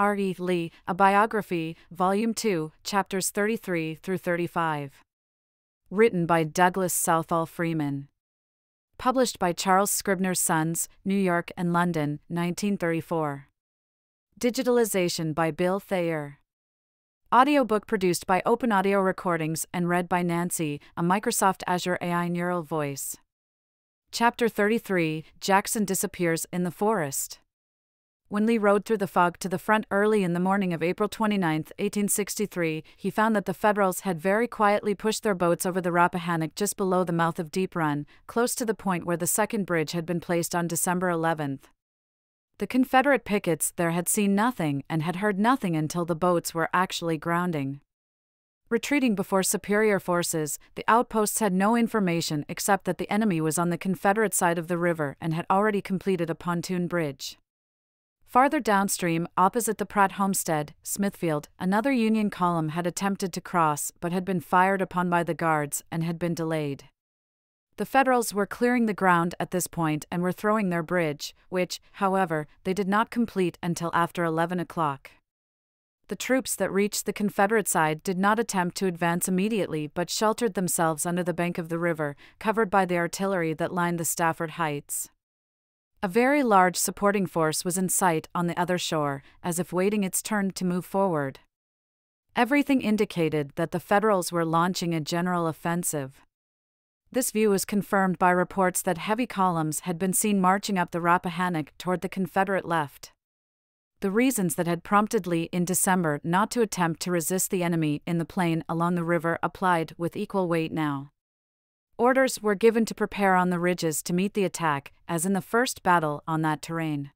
R. E. Lee, A Biography, Volume 2, Chapters 33 through 35. Written by Douglas Southall Freeman. Published by Charles Scribner's Sons, New York and London, 1934. Digitalization by Bill Thayer. Audiobook produced by Open Audio Recordings and read by Nancy, a Microsoft Azure AI Neural Voice. Chapter 33 Jackson disappears in the forest. When Lee rode through the fog to the front early in the morning of April 29, 1863, he found that the Federals had very quietly pushed their boats over the Rappahannock just below the mouth of Deep Run, close to the point where the second bridge had been placed on December 11. The Confederate pickets there had seen nothing and had heard nothing until the boats were actually grounding. Retreating before superior forces, the outposts had no information except that the enemy was on the Confederate side of the river and had already completed a pontoon bridge. Farther downstream, opposite the Pratt homestead, Smithfield, another Union column had attempted to cross but had been fired upon by the guards and had been delayed. The Federals were clearing the ground at this point and were throwing their bridge, which, however, they did not complete until after 11 o'clock. The troops that reached the Confederate side did not attempt to advance immediately but sheltered themselves under the bank of the river, covered by the artillery that lined the Stafford Heights. A very large supporting force was in sight on the other shore, as if waiting its turn to move forward. Everything indicated that the Federals were launching a general offensive. This view was confirmed by reports that heavy columns had been seen marching up the Rappahannock toward the Confederate left. The reasons that had prompted Lee in December not to attempt to resist the enemy in the plain along the river applied with equal weight now. Orders were given to prepare on the ridges to meet the attack, as in the first battle on that terrain.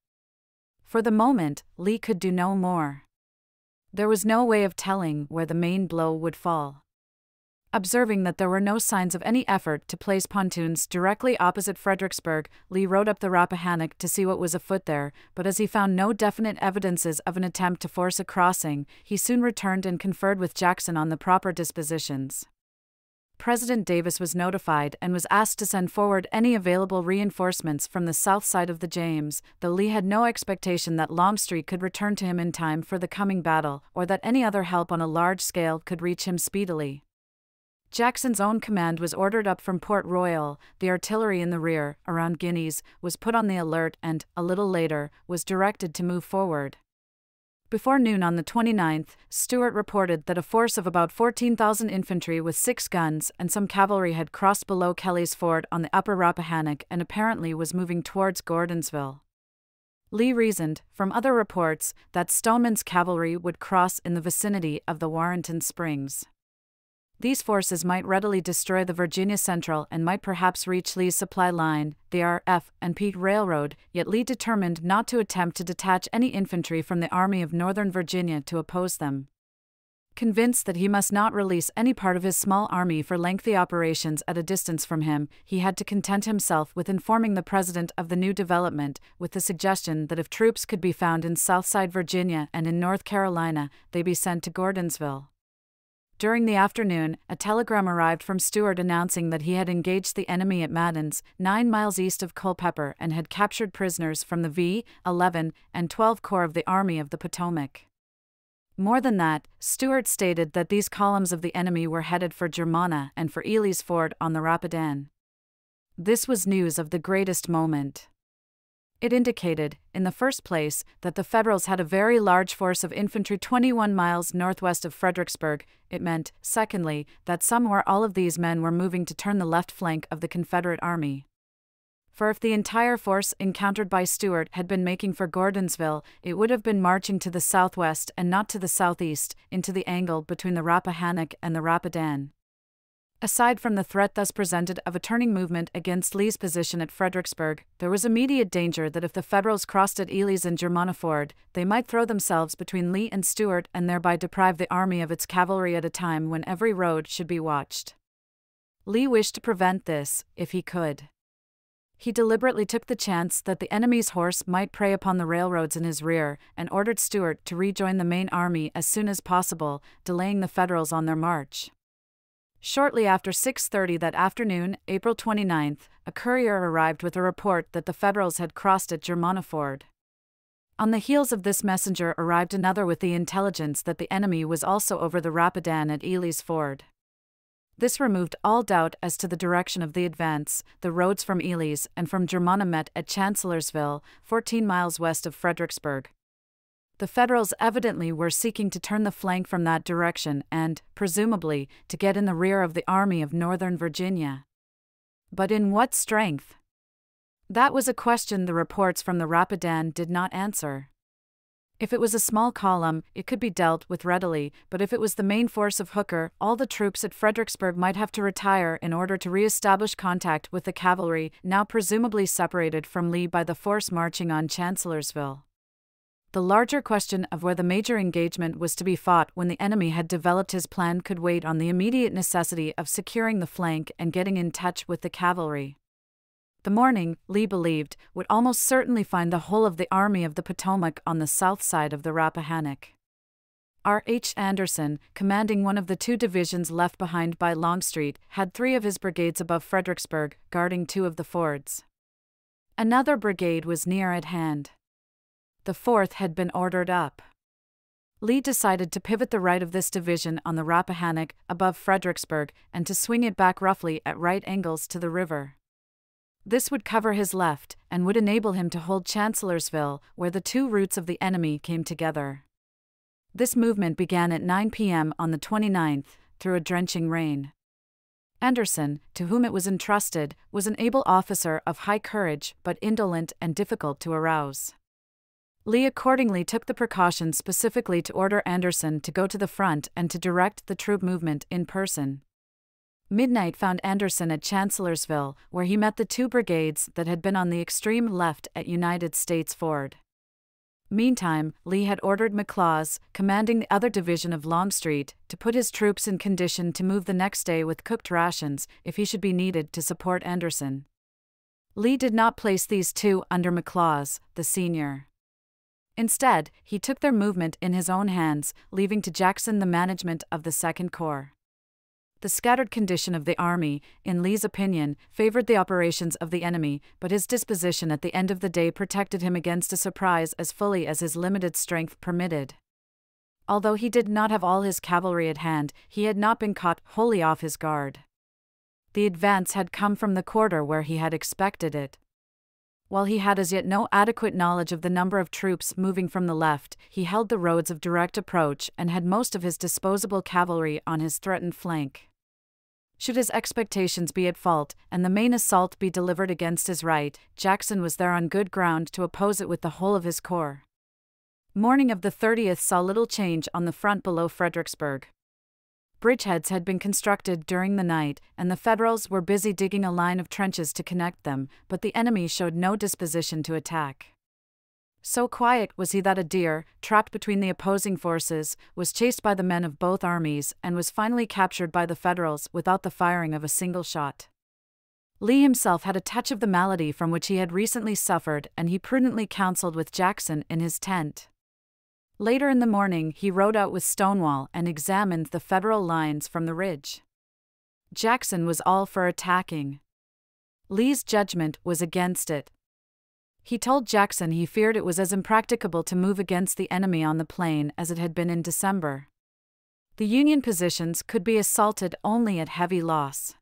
For the moment, Lee could do no more. There was no way of telling where the main blow would fall. Observing that there were no signs of any effort to place pontoons directly opposite Fredericksburg, Lee rode up the Rappahannock to see what was afoot there, but as he found no definite evidences of an attempt to force a crossing, he soon returned and conferred with Jackson on the proper dispositions. President Davis was notified and was asked to send forward any available reinforcements from the south side of the James, though Lee had no expectation that Longstreet could return to him in time for the coming battle, or that any other help on a large scale could reach him speedily. Jackson's own command was ordered up from Port Royal, the artillery in the rear, around Guineas, was put on the alert and, a little later, was directed to move forward. Before noon on the 29th, Stuart reported that a force of about 14,000 infantry with six guns and some cavalry had crossed below Kelly's Ford on the upper Rappahannock and apparently was moving towards Gordonsville. Lee reasoned, from other reports, that Stoneman's cavalry would cross in the vicinity of the Warrenton Springs. These forces might readily destroy the Virginia Central and might perhaps reach Lee's supply line, the R.F. and P Railroad, yet Lee determined not to attempt to detach any infantry from the Army of Northern Virginia to oppose them. Convinced that he must not release any part of his small army for lengthy operations at a distance from him, he had to content himself with informing the President of the new development, with the suggestion that if troops could be found in Southside Virginia and in North Carolina, they be sent to Gordonsville. During the afternoon, a telegram arrived from Stuart announcing that he had engaged the enemy at Madden's, nine miles east of Culpeper, and had captured prisoners from the V, 11, and 12 Corps of the Army of the Potomac. More than that, Stuart stated that these columns of the enemy were headed for Germanna and for Ely's Ford on the Rapidan. This was news of the greatest moment. It indicated, in the first place, that the Federals had a very large force of infantry 21 miles northwest of Fredericksburg. It meant, secondly, that some or all of these men were moving to turn the left flank of the Confederate Army. For if the entire force encountered by Stuart had been making for Gordonsville, it would have been marching to the southwest and not to the southeast, into the angle between the Rappahannock and the Rapidan. Aside from the threat thus presented of a turning movement against Lee's position at Fredericksburg, there was immediate danger that if the Federals crossed at Ely's and Germanna Ford, they might throw themselves between Lee and Stuart and thereby deprive the army of its cavalry at a time when every road should be watched. Lee wished to prevent this, if he could. He deliberately took the chance that the enemy's horse might prey upon the railroads in his rear and ordered Stuart to rejoin the main army as soon as possible, delaying the Federals on their march. Shortly after 6:30 that afternoon, April 29, a courier arrived with a report that the Federals had crossed at Germanna Ford. On the heels of this messenger arrived another with the intelligence that the enemy was also over the Rapidan at Ely's Ford. This removed all doubt as to the direction of the advance. The roads from Ely's and from Germanna met at Chancellorsville, 14 miles west of Fredericksburg. The Federals evidently were seeking to turn the flank from that direction and, presumably, to get in the rear of the Army of Northern Virginia. But in what strength? That was a question the reports from the Rapidan did not answer. If it was a small column, it could be dealt with readily, but if it was the main force of Hooker, all the troops at Fredericksburg might have to retire in order to re establish contact with the cavalry, now presumably separated from Lee by the force marching on Chancellorsville. The larger question of where the major engagement was to be fought when the enemy had developed his plan could wait on the immediate necessity of securing the flank and getting in touch with the cavalry. The morning, Lee believed, would almost certainly find the whole of the Army of the Potomac on the south side of the Rappahannock. R. H. Anderson, commanding one of the two divisions left behind by Longstreet, had three of his brigades above Fredericksburg, guarding two of the fords. Another brigade was near at hand. The fourth had been ordered up. Lee decided to pivot the right of this division on the Rappahannock above Fredericksburg and to swing it back roughly at right angles to the river. This would cover his left and would enable him to hold Chancellorsville, where the two routes of the enemy came together. This movement began at 9 p.m. on the 29th, through a drenching rain. Anderson, to whom it was entrusted, was an able officer of high courage but indolent and difficult to arouse. Lee accordingly took the precaution specifically to order Anderson to go to the front and to direct the troop movement in person. Midnight found Anderson at Chancellorsville, where he met the two brigades that had been on the extreme left at United States Ford. Meantime, Lee had ordered McLaws, commanding the other division of Longstreet, to put his troops in condition to move the next day with cooked rations if he should be needed to support Anderson. Lee did not place these two under McLaws, the senior. Instead, he took their movement in his own hands, leaving to Jackson the management of the Second Corps. The scattered condition of the army, in Lee's opinion, favored the operations of the enemy, but his disposition at the end of the day protected him against a surprise as fully as his limited strength permitted. Although he did not have all his cavalry at hand, he had not been caught wholly off his guard. The advance had come from the quarter where he had expected it. While he had as yet no adequate knowledge of the number of troops moving from the left, he held the roads of direct approach and had most of his disposable cavalry on his threatened flank. Should his expectations be at fault, and the main assault be delivered against his right, Jackson was there on good ground to oppose it with the whole of his corps. Morning of the 30th saw little change on the front below Fredericksburg. Bridgeheads had been constructed during the night, and the Federals were busy digging a line of trenches to connect them, but the enemy showed no disposition to attack. So quiet was he that a deer, trapped between the opposing forces, was chased by the men of both armies and was finally captured by the Federals without the firing of a single shot. Lee himself had a touch of the malady from which he had recently suffered, and he prudently counseled with Jackson in his tent. Later in the morning, he rode out with Stonewall and examined the Federal lines from the ridge. Jackson was all for attacking. Lee's judgment was against it, he told Jackson he feared it was as impracticable to move against the enemy on the plain as it had been in December. The Union positions could be assaulted only at heavy loss.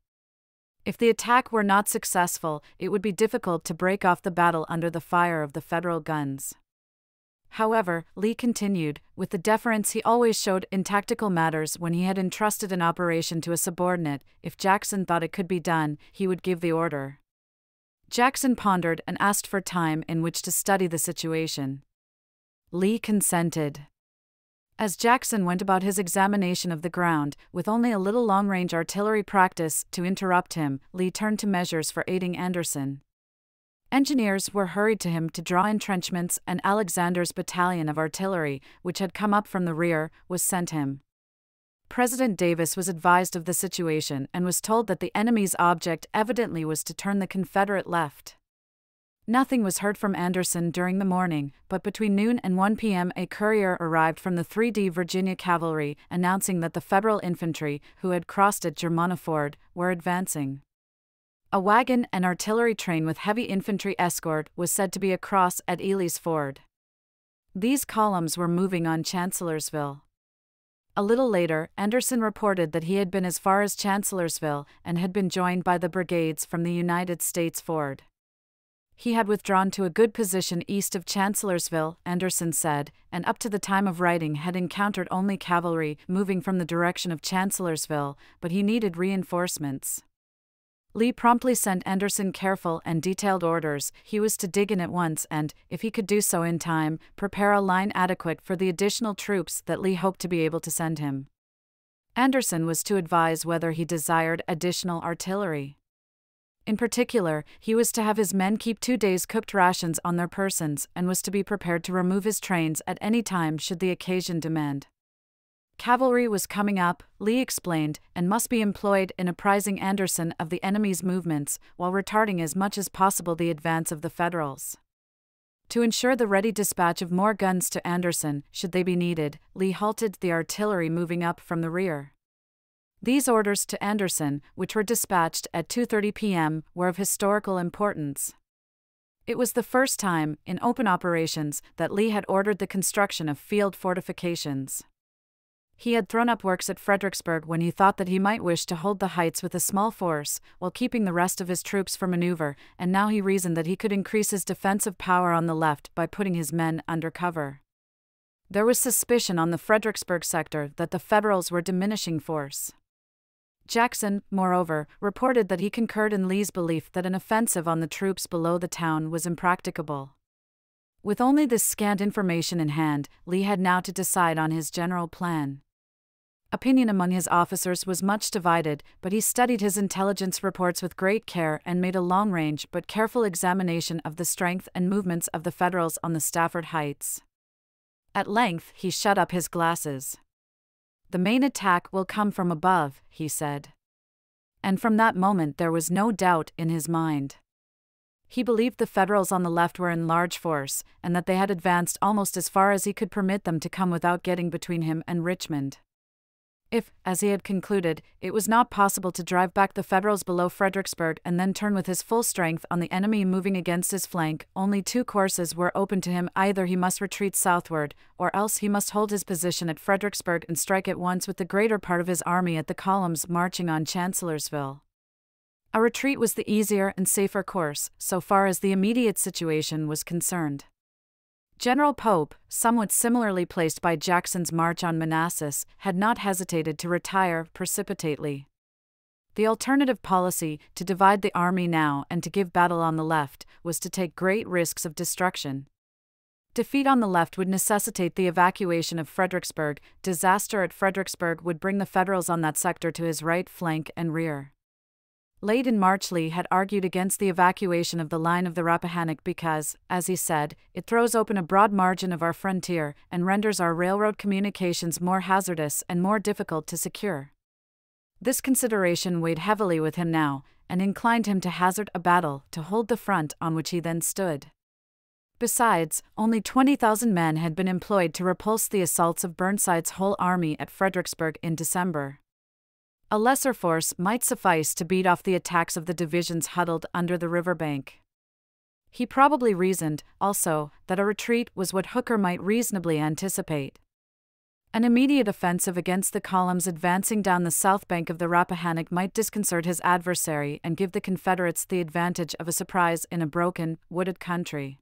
If the attack were not successful, it would be difficult to break off the battle under the fire of the Federal guns. However, Lee continued, with the deference he always showed in tactical matters when he had entrusted an operation to a subordinate, if Jackson thought it could be done, he would give the order. Jackson pondered and asked for time in which to study the situation. Lee consented. As Jackson went about his examination of the ground, with only a little long range artillery practice to interrupt him, Lee turned to measures for aiding Anderson. Engineers were hurried to him to draw entrenchments, and Alexander's battalion of artillery, which had come up from the rear, was sent him. President Davis was advised of the situation and was told that the enemy's object evidently was to turn the Confederate left. Nothing was heard from Anderson during the morning, but between noon and 1 p.m., a courier arrived from the 3D Virginia Cavalry announcing that the Federal infantry, who had crossed at Germanna Ford, were advancing. A wagon and artillery train with heavy infantry escort was said to be across at Ely's Ford. These columns were moving on Chancellorsville. A little later, Anderson reported that he had been as far as Chancellorsville and had been joined by the brigades from the United States Ford. He had withdrawn to a good position east of Chancellorsville, Anderson said, and up to the time of writing had encountered only cavalry moving from the direction of Chancellorsville, but he needed reinforcements. Lee promptly sent Anderson careful and detailed orders. He was to dig in at once and, if he could do so in time, prepare a line adequate for the additional troops that Lee hoped to be able to send him. Anderson was to advise whether he desired additional artillery. In particular, he was to have his men keep two days' cooked rations on their persons and was to be prepared to remove his trains at any time should the occasion demand. Cavalry was coming up, Lee explained, and must be employed in apprising Anderson of the enemy's movements while retarding as much as possible the advance of the Federals. To ensure the ready dispatch of more guns to Anderson, should they be needed, Lee halted the artillery moving up from the rear. These orders to Anderson, which were dispatched at 2:30 p.m., were of historical importance. It was the first time, in open operations, that Lee had ordered the construction of field fortifications. He had thrown up works at Fredericksburg when he thought that he might wish to hold the heights with a small force, while keeping the rest of his troops for maneuver, and now he reasoned that he could increase his defensive power on the left by putting his men under cover. There was suspicion on the Fredericksburg sector that the Federals were diminishing force. Jackson, moreover, reported that he concurred in Lee's belief that an offensive on the troops below the town was impracticable. With only this scant information in hand, Lee had now to decide on his general plan. Opinion among his officers was much divided, but he studied his intelligence reports with great care and made a long range but careful examination of the strength and movements of the Federals on the Stafford Heights. At length, he shut up his glasses. The main attack will come from above, he said. And from that moment there was no doubt in his mind. He believed the Federals on the left were in large force, and that they had advanced almost as far as he could permit them to come without getting between him and Richmond. If, as he had concluded, it was not possible to drive back the Federals below Fredericksburg and then turn with his full strength on the enemy moving against his flank, only two courses were open to him either he must retreat southward, or else he must hold his position at Fredericksburg and strike at once with the greater part of his army at the columns marching on Chancellorsville. A retreat was the easier and safer course, so far as the immediate situation was concerned. General Pope, somewhat similarly placed by Jackson's march on Manassas, had not hesitated to retire precipitately. The alternative policy, to divide the army now and to give battle on the left, was to take great risks of destruction. Defeat on the left would necessitate the evacuation of Fredericksburg, disaster at Fredericksburg would bring the Federals on that sector to his right flank and rear. Late in March, Lee had argued against the evacuation of the line of the Rappahannock because, as he said, it throws open a broad margin of our frontier and renders our railroad communications more hazardous and more difficult to secure. This consideration weighed heavily with him now, and inclined him to hazard a battle to hold the front on which he then stood. Besides, only 20,000 men had been employed to repulse the assaults of Burnside's whole army at Fredericksburg in December. A lesser force might suffice to beat off the attacks of the divisions huddled under the riverbank. He probably reasoned, also, that a retreat was what Hooker might reasonably anticipate. An immediate offensive against the columns advancing down the south bank of the Rappahannock might disconcert his adversary and give the Confederates the advantage of a surprise in a broken, wooded country.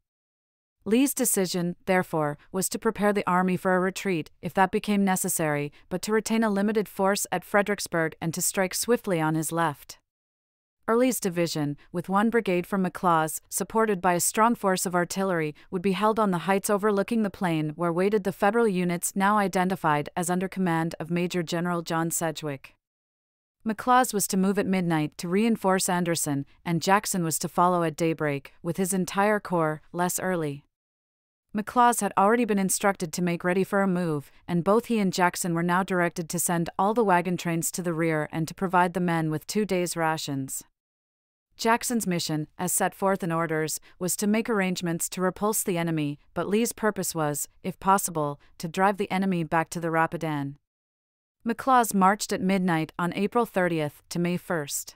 Lee's decision, therefore, was to prepare the army for a retreat, if that became necessary, but to retain a limited force at Fredericksburg and to strike swiftly on his left. Early's division, with one brigade from McLaws, supported by a strong force of artillery, would be held on the heights overlooking the plain where waited the Federal units now identified as under command of Major General John Sedgwick. McLaws was to move at midnight to reinforce Anderson, and Jackson was to follow at daybreak, with his entire corps, less Early. McLaws had already been instructed to make ready for a move, and both he and Jackson were now directed to send all the wagon trains to the rear and to provide the men with two days' rations. Jackson's mission, as set forth in orders, was to make arrangements to repulse the enemy, but Lee's purpose was, if possible, to drive the enemy back to the Rapidan. McLaws marched at midnight on April 30th to May 1st.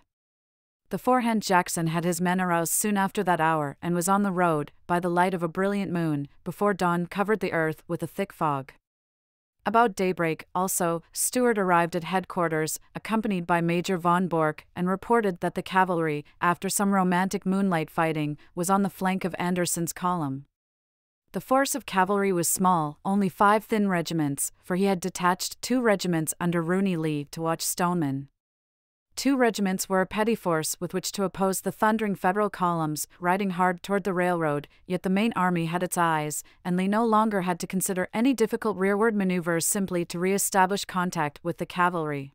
The forehand Jackson had his men aroused soon after that hour and was on the road, by the light of a brilliant moon, before dawn covered the earth with a thick fog. About daybreak, also, Stuart arrived at headquarters, accompanied by Major von Borcke, and reported that the cavalry, after some romantic moonlight fighting, was on the flank of Anderson's column. The force of cavalry was small, only five thin regiments, for he had detached two regiments under Rooney Lee to watch Stoneman. Two regiments were a petty force with which to oppose the thundering Federal columns, riding hard toward the railroad, yet the main army had its eyes, and Lee no longer had to consider any difficult rearward maneuvers simply to re establish contact with the cavalry.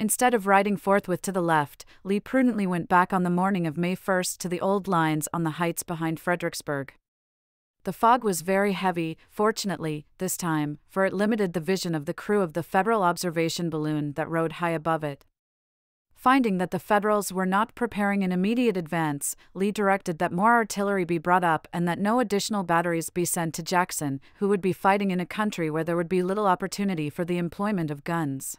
Instead of riding forthwith to the left, Lee prudently went back on the morning of May 1 to the old lines on the heights behind Fredericksburg. The fog was very heavy, fortunately, this time, for it limited the vision of the crew of the Federal observation balloon that rode high above it. Finding that the Federals were not preparing an immediate advance, Lee directed that more artillery be brought up and that no additional batteries be sent to Jackson, who would be fighting in a country where there would be little opportunity for the employment of guns.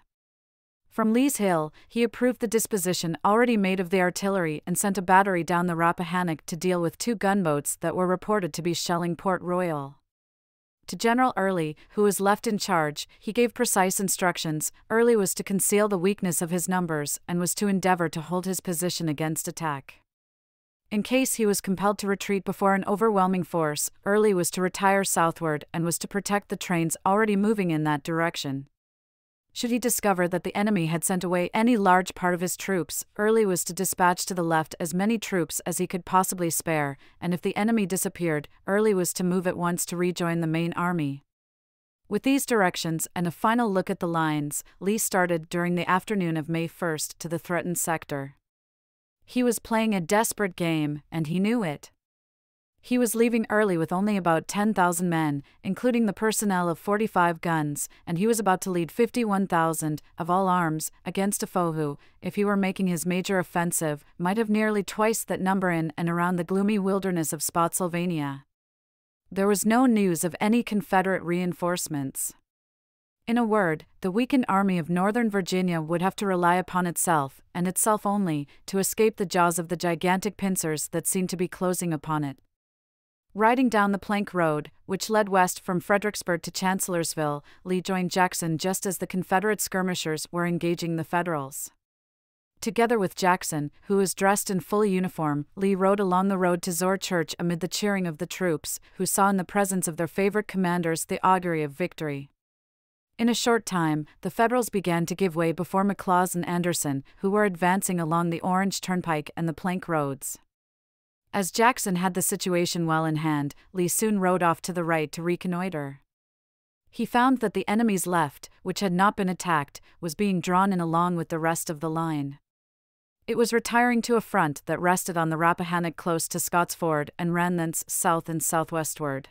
From Lee's Hill, he approved the disposition already made of the artillery and sent a battery down the Rappahannock to deal with two gunboats that were reported to be shelling Port Royal. To General Early, who was left in charge, he gave precise instructions. Early was to conceal the weakness of his numbers and was to endeavor to hold his position against attack. In case he was compelled to retreat before an overwhelming force, Early was to retire southward and was to protect the trains already moving in that direction. Should he discover that the enemy had sent away any large part of his troops, Early was to dispatch to the left as many troops as he could possibly spare, and if the enemy disappeared, Early was to move at once to rejoin the main army. With these directions and a final look at the lines, Lee started during the afternoon of May 1 to the threatened sector. He was playing a desperate game, and he knew it. He was leaving Early with only about 10,000 men, including the personnel of 45 guns, and he was about to lead 51,000, of all arms, against a foe who, if he were making his major offensive, might have nearly twice that number in and around the gloomy wilderness of Spotsylvania. There was no news of any Confederate reinforcements. In a word, the weakened army of Northern Virginia would have to rely upon itself, and itself only, to escape the jaws of the gigantic pincers that seemed to be closing upon it. Riding down the plank road, which led west from Fredericksburg to Chancellorsville, Lee joined Jackson just as the Confederate skirmishers were engaging the Federals. Together with Jackson, who was dressed in full uniform, Lee rode along the road to Zoan Church amid the cheering of the troops, who saw in the presence of their favorite commanders the augury of victory. In a short time, the Federals began to give way before McLaws and Anderson, who were advancing along the Orange Turnpike and the plank roads. As Jackson had the situation well in hand, Lee soon rode off to the right to reconnoiter. He found that the enemy's left, which had not been attacked, was being drawn in along with the rest of the line. It was retiring to a front that rested on the Rappahannock close to Scott's Ford and ran thence south and southwestward.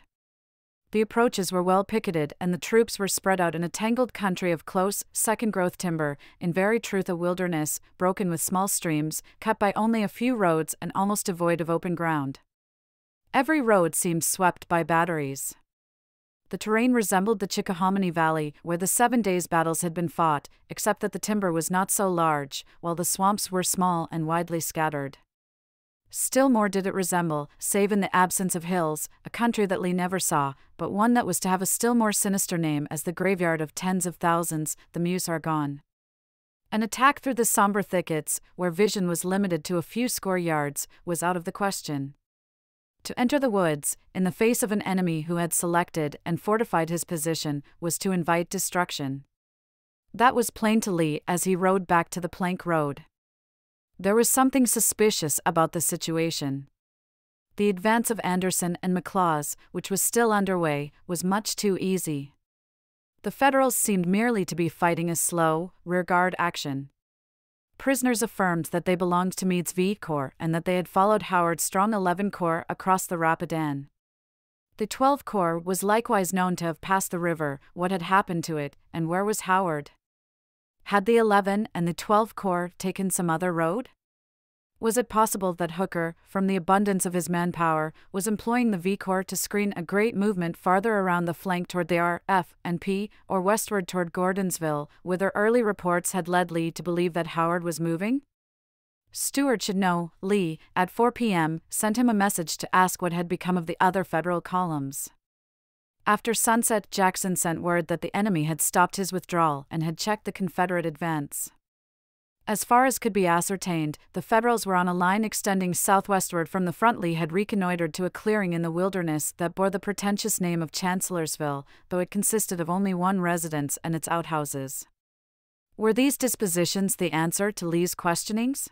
The approaches were well picketed, and the troops were spread out in a tangled country of close, second growth timber, in very truth a wilderness, broken with small streams, cut by only a few roads, and almost devoid of open ground. Every road seemed swept by batteries. The terrain resembled the Chickahominy Valley, where the Seven Days' battles had been fought, except that the timber was not so large, while the swamps were small and widely scattered. Still more did it resemble, save in the absence of hills, a country that Lee never saw, but one that was to have a still more sinister name as the graveyard of tens of thousands, the Meuse Argonne. An attack through the somber thickets, where vision was limited to a few score yards, was out of the question. To enter the woods, in the face of an enemy who had selected and fortified his position, was to invite destruction. That was plain to Lee as he rode back to the plank road. There was something suspicious about the situation. The advance of Anderson and McLaws, which was still underway, was much too easy. The Federals seemed merely to be fighting a slow, rearguard action. Prisoners affirmed that they belonged to Meade's V Corps and that they had followed Howard's strong 11 Corps across the Rapidan. The 12 Corps was likewise known to have passed the river, what had happened to it, and where was Howard? Had the 11 and the 12 Corps taken some other road? Was it possible that Hooker, from the abundance of his manpower, was employing the V Corps to screen a great movement farther around the flank toward the R, F, and P, or westward toward Gordonsville, whither early reports had led Lee to believe that Howard was moving? Stuart should know, Lee, at 4 p.m., sent him a message to ask what had become of the other federal columns. After sunset, Jackson sent word that the enemy had stopped his withdrawal and had checked the Confederate advance. As far as could be ascertained, the Federals were on a line extending southwestward from the front. Lee had reconnoitered to a clearing in the wilderness that bore the pretentious name of Chancellorsville, though it consisted of only one residence and its outhouses. Were these dispositions the answer to Lee's questionings?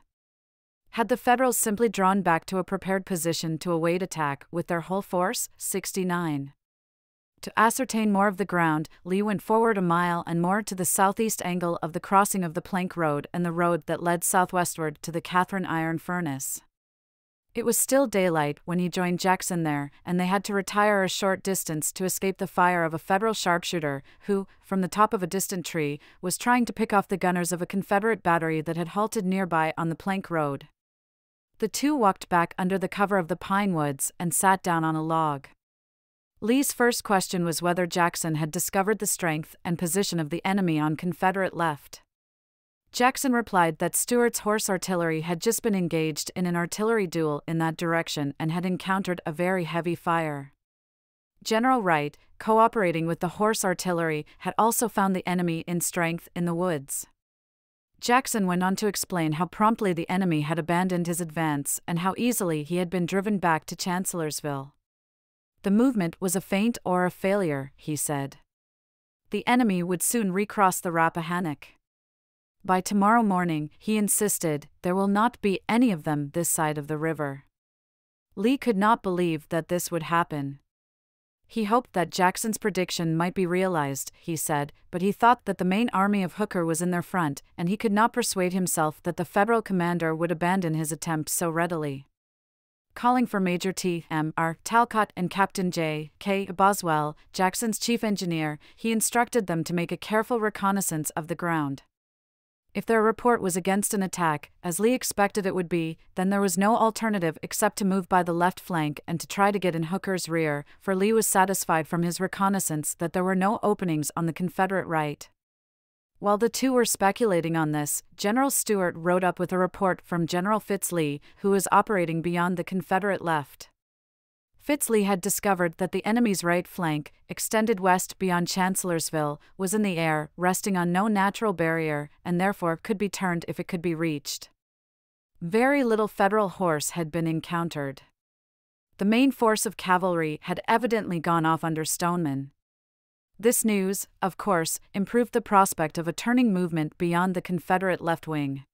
Had the Federals simply drawn back to a prepared position to await attack with their whole force? 69. To ascertain more of the ground, Lee went forward a mile and more to the southeast angle of the crossing of the Plank Road and the road that led southwestward to the Catharine Iron Furnace. It was still daylight when he joined Jackson there, and they had to retire a short distance to escape the fire of a Federal sharpshooter who, from the top of a distant tree, was trying to pick off the gunners of a Confederate battery that had halted nearby on the Plank Road. The two walked back under the cover of the pine woods and sat down on a log. Lee's first question was whether Jackson had discovered the strength and position of the enemy on Confederate left. Jackson replied that Stuart's horse artillery had just been engaged in an artillery duel in that direction and had encountered a very heavy fire. General Wright, cooperating with the horse artillery, had also found the enemy in strength in the woods. Jackson went on to explain how promptly the enemy had abandoned his advance and how easily he had been driven back to Chancellorsville. The movement was a feint or a failure, he said. The enemy would soon recross the Rappahannock. By tomorrow morning, he insisted, there will not be any of them this side of the river. Lee could not believe that this would happen. He hoped that Jackson's prediction might be realized, he said, but he thought that the main army of Hooker was in their front, and he could not persuade himself that the Federal commander would abandon his attempt so readily calling for Major T. M. R. Talcott and Captain J. K. Boswell, Jackson's chief engineer, he instructed them to make a careful reconnaissance of the ground. If their report was against an attack, as Lee expected it would be, then there was no alternative except to move by the left flank and to try to get in Hooker's rear, for Lee was satisfied from his reconnaissance that there were no openings on the Confederate right. While the two were speculating on this, General Stuart rode up with a report from General Fitz Lee, who was operating beyond the Confederate left. Fitz Lee had discovered that the enemy's right flank, extended west beyond Chancellorsville, was in the air, resting on no natural barrier, and therefore could be turned if it could be reached. Very little Federal horse had been encountered. The main force of cavalry had evidently gone off under Stoneman. This news, of course, improved the prospect of a turning movement beyond the Confederate left wing.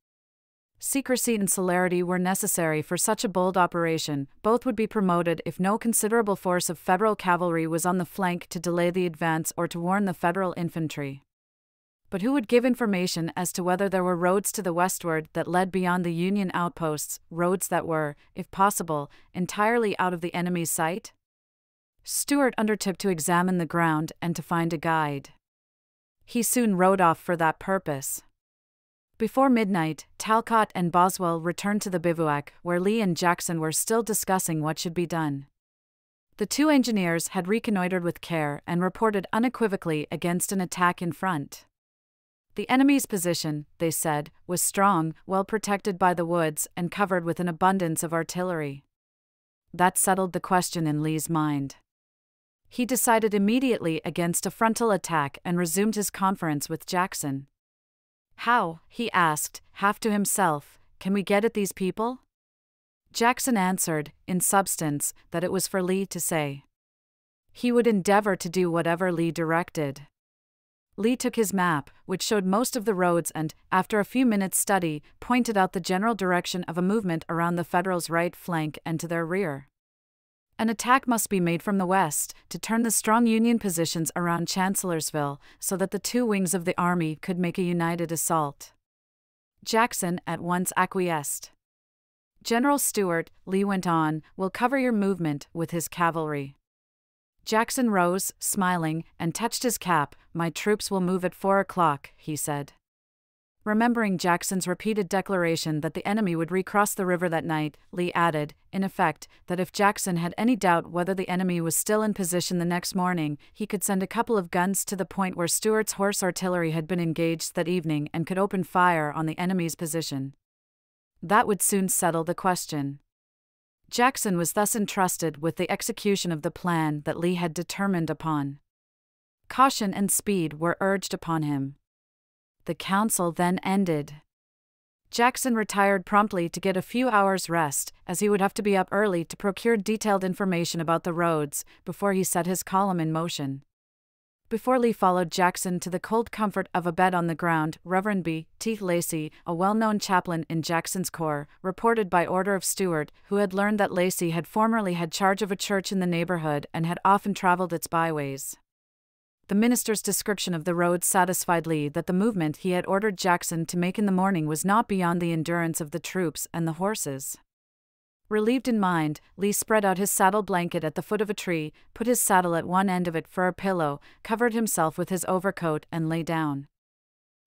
Secrecy and celerity were necessary for such a bold operation, both would be promoted if no considerable force of Federal cavalry was on the flank to delay the advance or to warn the Federal infantry. But who would give information as to whether there were roads to the westward that led beyond the Union outposts, roads that were, if possible, entirely out of the enemy's sight? Stuart undertook to examine the ground and to find a guide. He soon rode off for that purpose. Before midnight, Talcott and Boswell returned to the bivouac, where Lee and Jackson were still discussing what should be done. The two engineers had reconnoitered with care and reported unequivocally against an attack in front. The enemy's position, they said, was strong, well protected by the woods, and covered with an abundance of artillery. That settled the question in Lee's mind. He decided immediately against a frontal attack and resumed his conference with Jackson. How, he asked, half to himself, can we get at these people? Jackson answered, in substance, that it was for Lee to say. He would endeavor to do whatever Lee directed. Lee took his map, which showed most of the roads, and, after a few minutes' study, pointed out the general direction of a movement around the Federals' right flank and to their rear. An attack must be made from the west to turn the strong Union positions around Chancellorsville so that the two wings of the army could make a united assault. Jackson at once acquiesced. General Stuart, Lee went on, will cover your movement with his cavalry. Jackson rose, smiling, and touched his cap. My troops will move at four o'clock, he said. Remembering Jackson's repeated declaration that the enemy would recross the river that night, Lee added, in effect, that if Jackson had any doubt whether the enemy was still in position the next morning, he could send a couple of guns to the point where Stuart's horse artillery had been engaged that evening and could open fire on the enemy's position. That would soon settle the question. Jackson was thus entrusted with the execution of the plan that Lee had determined upon. Caution and speed were urged upon him. The council then ended. Jackson retired promptly to get a few hours' rest, as he would have to be up early to procure detailed information about the roads before he set his column in motion. Before Lee followed Jackson to the cold comfort of a bed on the ground, Reverend B. T. Lacey, a well known chaplain in Jackson's corps, reported by order of Stuart, who had learned that Lacey had formerly had charge of a church in the neighborhood and had often traveled its byways. The minister's description of the road satisfied Lee that the movement he had ordered Jackson to make in the morning was not beyond the endurance of the troops and the horses. Relieved in mind, Lee spread out his saddle blanket at the foot of a tree, put his saddle at one end of it for a pillow, covered himself with his overcoat, and lay down.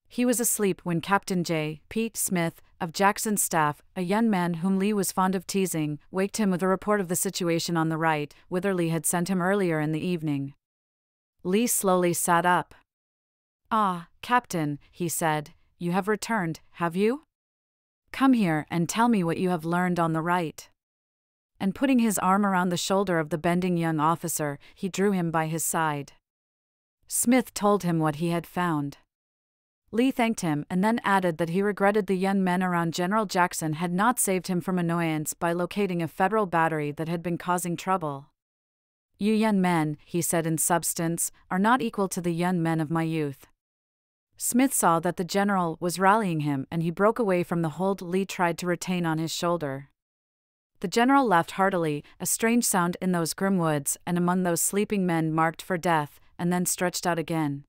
He was asleep when Captain J. Pete Smith, of Jackson's staff, a young man whom Lee was fond of teasing, waked him with a report of the situation on the right, whither Lee had sent him earlier in the evening. Lee slowly sat up. Ah, Captain, he said, you have returned, have you? Come here and tell me what you have learned on the right and putting his arm around the shoulder of the bending young officer, he drew him by his side. Smith told him what he had found. Lee thanked him and then added that he regretted the young men around General Jackson had not saved him from annoyance by locating a federal battery that had been causing trouble. You young men, he said in substance, are not equal to the young men of my youth. Smith saw that the general was rallying him and he broke away from the hold Lee tried to retain on his shoulder. The general laughed heartily, a strange sound in those grim woods and among those sleeping men marked for death, and then stretched out again.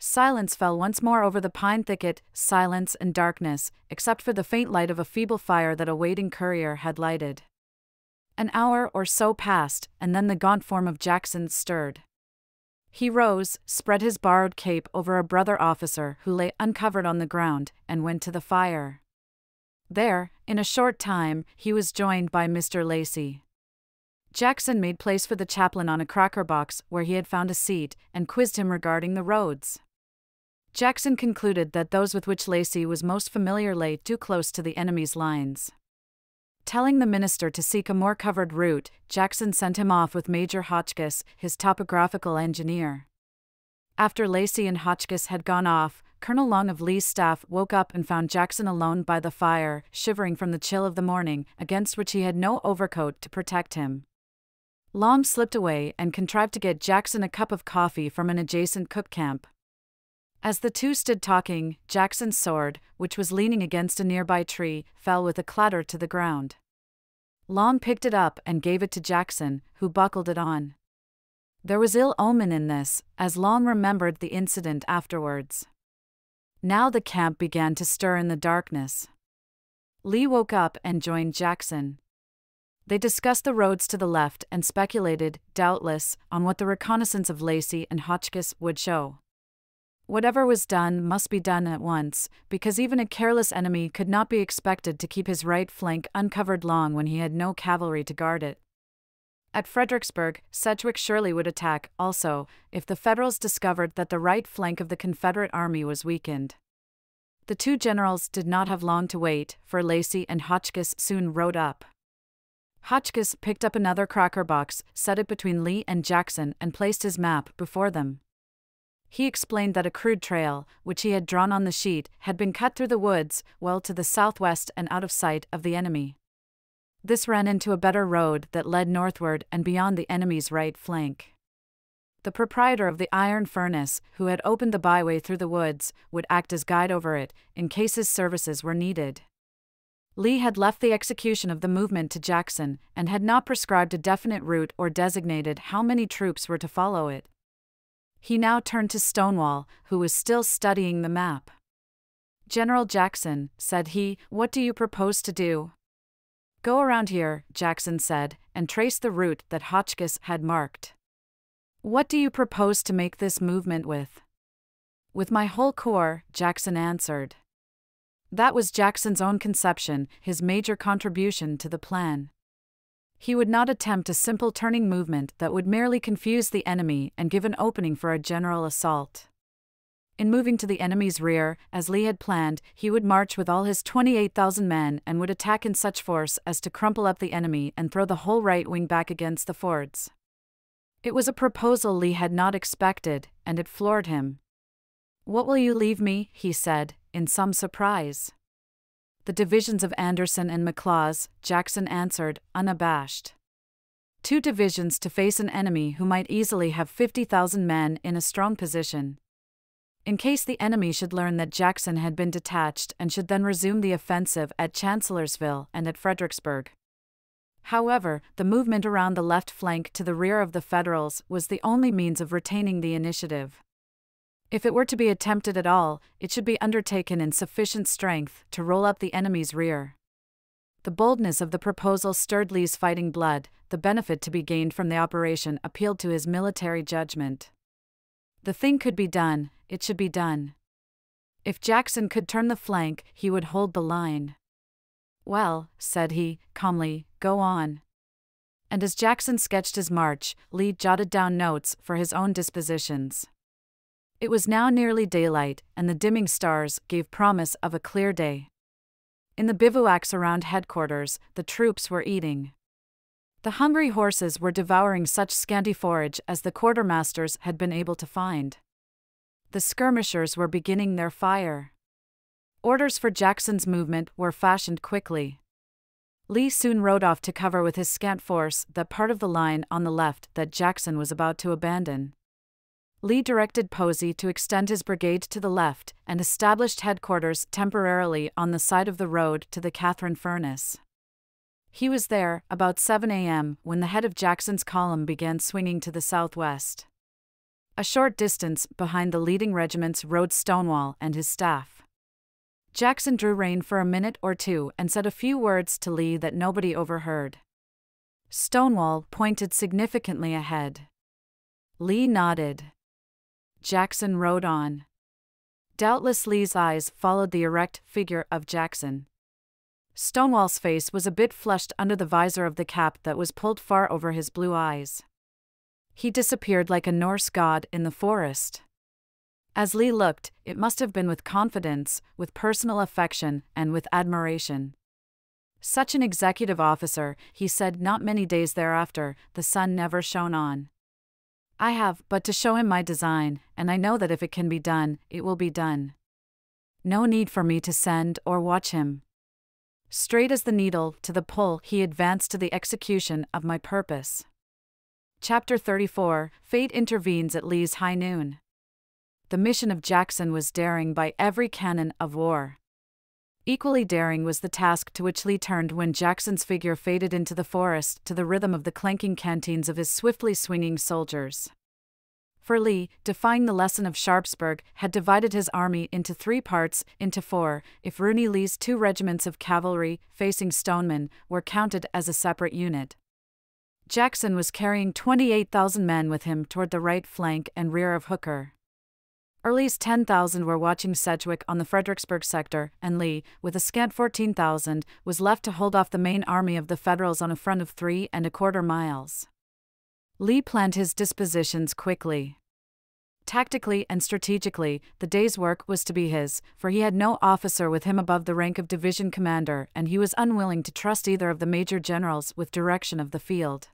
Silence fell once more over the pine thicket, silence and darkness, except for the faint light of a feeble fire that a waiting courier had lighted. An hour or so passed, and then the gaunt form of Jackson stirred. He rose, spread his borrowed cape over a brother officer who lay uncovered on the ground, and went to the fire. There, in a short time, he was joined by Mr. Lacey. Jackson made place for the chaplain on a cracker box where he had found a seat and quizzed him regarding the roads. Jackson concluded that those with which Lacey was most familiar lay too close to the enemy's lines. Telling the minister to seek a more covered route, Jackson sent him off with Major Hotchkiss, his topographical engineer. After Lacey and Hotchkiss had gone off, Colonel Long of Lee's staff woke up and found Jackson alone by the fire, shivering from the chill of the morning, against which he had no overcoat to protect him. Long slipped away and contrived to get Jackson a cup of coffee from an adjacent cook camp. As the two stood talking, Jackson's sword, which was leaning against a nearby tree, fell with a clatter to the ground. Long picked it up and gave it to Jackson, who buckled it on. There was ill omen in this, as Long remembered the incident afterwards. Now the camp began to stir in the darkness. Lee woke up and joined Jackson. They discussed the roads to the left and speculated, doubtless, on what the reconnaissance of Lacey and Hotchkiss would show. Whatever was done must be done at once, because even a careless enemy could not be expected to keep his right flank uncovered long when he had no cavalry to guard it. At Fredericksburg, Sedgwick surely would attack, also, if the Federals discovered that the right flank of the Confederate army was weakened. The two generals did not have long to wait, for Lacey and Hotchkiss soon rode up. Hotchkiss picked up another cracker box, set it between Lee and Jackson, and placed his map before them. He explained that a crude trail, which he had drawn on the sheet, had been cut through the woods, well to the southwest and out of sight of the enemy. This ran into a better road that led northward and beyond the enemy's right flank. The proprietor of the iron furnace, who had opened the byway through the woods, would act as guide over it, in case his services were needed. Lee had left the execution of the movement to Jackson, and had not prescribed a definite route or designated how many troops were to follow it. He now turned to Stonewall, who was still studying the map. General Jackson, said he, what do you propose to do? Go around here, Jackson said, and trace the route that Hotchkiss had marked. What do you propose to make this movement with? With my whole corps, Jackson answered. That was Jackson's own conception, his major contribution to the plan. He would not attempt a simple turning movement that would merely confuse the enemy and give an opening for a general assault. In moving to the enemy's rear, as Lee had planned, he would march with all his 28,000 men and would attack in such force as to crumple up the enemy and throw the whole right wing back against the fords. It was a proposal Lee had not expected, and it floored him. What will you leave me? he said, in some surprise. The divisions of Anderson and McLaws, Jackson answered, unabashed. Two divisions to face an enemy who might easily have 50,000 men in a strong position. In case the enemy should learn that Jackson had been detached and should then resume the offensive at Chancellorsville and at Fredericksburg. However, the movement around the left flank to the rear of the Federals was the only means of retaining the initiative. If it were to be attempted at all, it should be undertaken in sufficient strength to roll up the enemy's rear. The boldness of the proposal stirred Lee's fighting blood, the benefit to be gained from the operation appealed to his military judgment. The thing could be done, it should be done. If Jackson could turn the flank, he would hold the line. Well, said he, calmly, go on. And as Jackson sketched his march, Lee jotted down notes for his own dispositions. It was now nearly daylight, and the dimming stars gave promise of a clear day. In the bivouacs around headquarters, the troops were eating. The hungry horses were devouring such scanty forage as the quartermasters had been able to find. The skirmishers were beginning their fire. Orders for Jackson's movement were fashioned quickly. Lee soon rode off to cover with his scant force that part of the line on the left that Jackson was about to abandon. Lee directed Posey to extend his brigade to the left and established headquarters temporarily on the side of the road to the Catharine Furnace. He was there about 7 a.m. when the head of Jackson's column began swinging to the southwest. A short distance behind the leading regiments rode Stonewall and his staff. Jackson drew rein for a minute or two and said a few words to Lee that nobody overheard. Stonewall pointed significantly ahead. Lee nodded. Jackson rode on. Doubtless Lee's eyes followed the erect figure of Jackson. Stonewall's face was a bit flushed under the visor of the cap that was pulled far over his blue eyes. He disappeared like a Norse god in the forest. As Lee looked, it must have been with confidence, with personal affection, and with admiration. Such an executive officer, he said not many days thereafter, the sun never shone on. I have but to show him my design, and I know that if it can be done, it will be done. No need for me to send or watch him. Straight as the needle to the pole, he advanced to the execution of my purpose. Chapter 34 Fate intervenes at Lee's high noon. The mission of Jackson was daring by every canon of war. Equally daring was the task to which Lee turned when Jackson's figure faded into the forest to the rhythm of the clanking canteens of his swiftly swinging soldiers. For Lee, defying the lesson of Sharpsburg, had divided his army into three parts, into four, if Rooney Lee's two regiments of cavalry, facing Stoneman, were counted as a separate unit. Jackson was carrying 28,000 men with him toward the right flank and rear of Hooker. Early's 10,000 were watching Sedgwick on the Fredericksburg sector, and Lee, with a scant 14,000, was left to hold off the main army of the Federals on a front of three and a quarter miles. Lee planned his dispositions quickly. Tactically and strategically, the day's work was to be his, for he had no officer with him above the rank of division commander, and he was unwilling to trust either of the major generals with direction of the field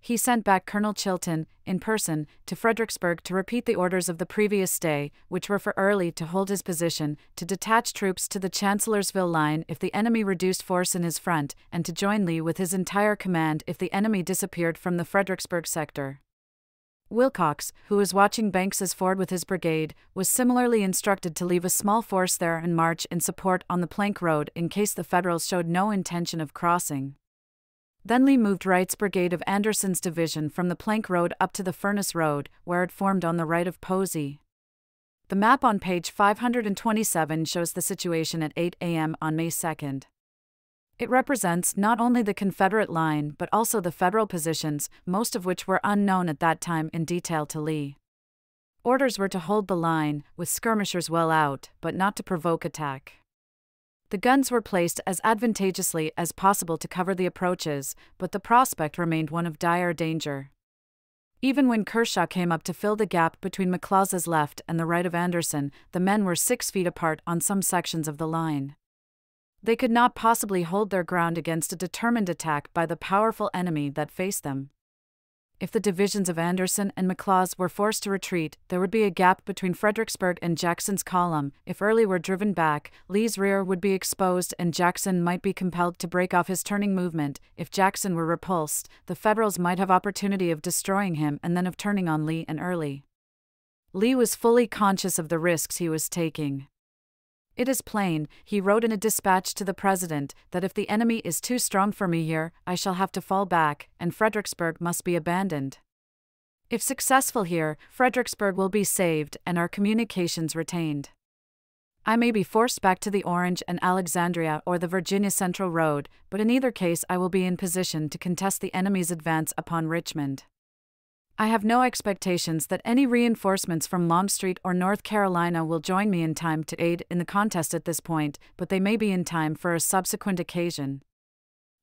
he sent back Colonel Chilton, in person, to Fredericksburg to repeat the orders of the previous day, which were for Early to hold his position, to detach troops to the Chancellorsville line if the enemy reduced force in his front, and to join Lee with his entire command if the enemy disappeared from the Fredericksburg sector. Wilcox, who was watching Banks's ford with his brigade, was similarly instructed to leave a small force there and march in support on the Plank Road in case the Federals showed no intention of crossing. Then Lee moved Wright's brigade of Anderson's division from the Plank Road up to the Furnace Road, where it formed on the right of Posey. The map on page 527 shows the situation at 8 a.m. on May 2nd. It represents not only the Confederate line but also the Federal positions, most of which were unknown at that time in detail to Lee. Orders were to hold the line, with skirmishers well out, but not to provoke attack. The guns were placed as advantageously as possible to cover the approaches, but the prospect remained one of dire danger. Even when Kershaw came up to fill the gap between McLaws' left and the right of Anderson, the men were six feet apart on some sections of the line. They could not possibly hold their ground against a determined attack by the powerful enemy that faced them. If the divisions of Anderson and McLaws were forced to retreat, there would be a gap between Fredericksburg and Jackson's column. If Early were driven back, Lee's rear would be exposed and Jackson might be compelled to break off his turning movement. If Jackson were repulsed, the Federals might have opportunity of destroying him and then of turning on Lee and Early. Lee was fully conscious of the risks he was taking. It is plain, he wrote in a dispatch to the president, that if the enemy is too strong for me here, I shall have to fall back, and Fredericksburg must be abandoned. If successful here, Fredericksburg will be saved and our communications retained. I may be forced back to the Orange and Alexandria or the Virginia Central Road, but in either case I will be in position to contest the enemy's advance upon Richmond. I have no expectations that any reinforcements from Longstreet or North Carolina will join me in time to aid in the contest at this point, but they may be in time for a subsequent occasion.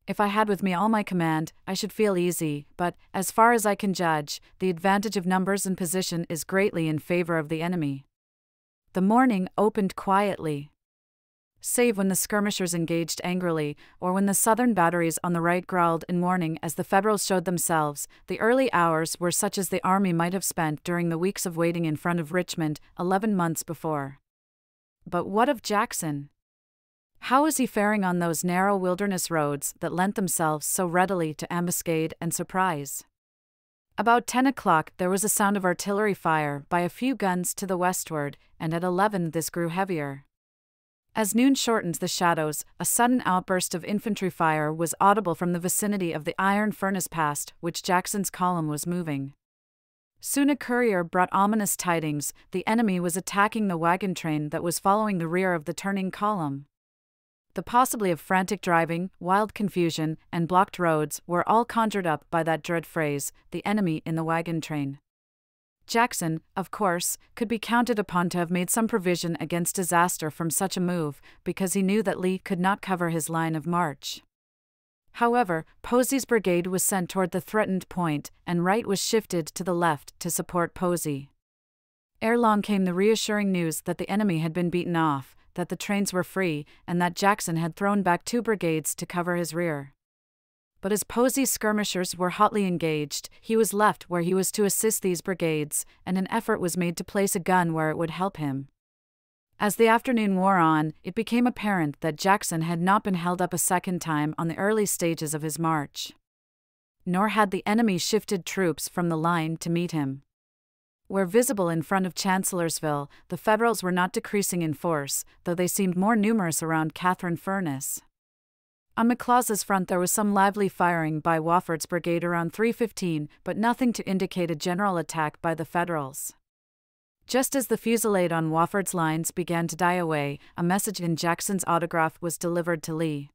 If I had with me all my command, I should feel easy, but, as far as I can judge, the advantage of numbers and position is greatly in favor of the enemy. The morning opened quietly save when the skirmishers engaged angrily, or when the Southern batteries on the right growled in warning as the Federals showed themselves. The early hours were such as the Army might have spent during the weeks of waiting in front of Richmond, 11 months before. But what of Jackson? How was he faring on those narrow wilderness roads that lent themselves so readily to ambuscade and surprise? About 10 o'clock, there was a sound of artillery fire by a few guns to the westward, and at 11 this grew heavier. As noon shortened the shadows, a sudden outburst of infantry fire was audible from the vicinity of the iron furnace past which Jackson's column was moving. Soon a courier brought ominous tidings the enemy was attacking the wagon train that was following the rear of the turning column. The possibility of frantic driving, wild confusion, and blocked roads were all conjured up by that dread phrase, the enemy in the wagon train. Jackson, of course, could be counted upon to have made some provision against disaster from such a move, because he knew that Lee could not cover his line of march. However, Posey's brigade was sent toward the threatened point, and Wright was shifted to the left to support Posey. Ere long came the reassuring news that the enemy had been beaten off, that the trains were free, and that Jackson had thrown back two brigades to cover his rear but as Posey's skirmishers were hotly engaged, he was left where he was to assist these brigades, and an effort was made to place a gun where it would help him. As the afternoon wore on, it became apparent that Jackson had not been held up a second time on the early stages of his march. Nor had the enemy shifted troops from the line to meet him. Where visible in front of Chancellorsville, the Federals were not decreasing in force, though they seemed more numerous around Catharine Furnace. On McLaws's front there was some lively firing by Wofford's brigade around 3:15, but nothing to indicate a general attack by the Federals. Just as the fusillade on Wofford's lines began to die away, a message in Jackson's autograph was delivered to Lee.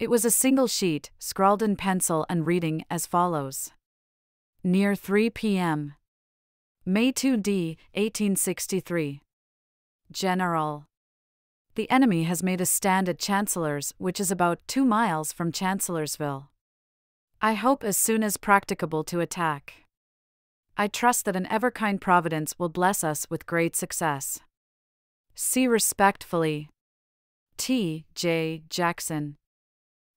It was a single sheet, scrawled in pencil and reading as follows Near 3 p.m. May 2d, 1863. General the enemy has made a stand at Chancellor's, which is about two miles from Chancellorsville. I hope as soon as practicable to attack. I trust that an ever kind Providence will bless us with great success. See respectfully. T. J. Jackson.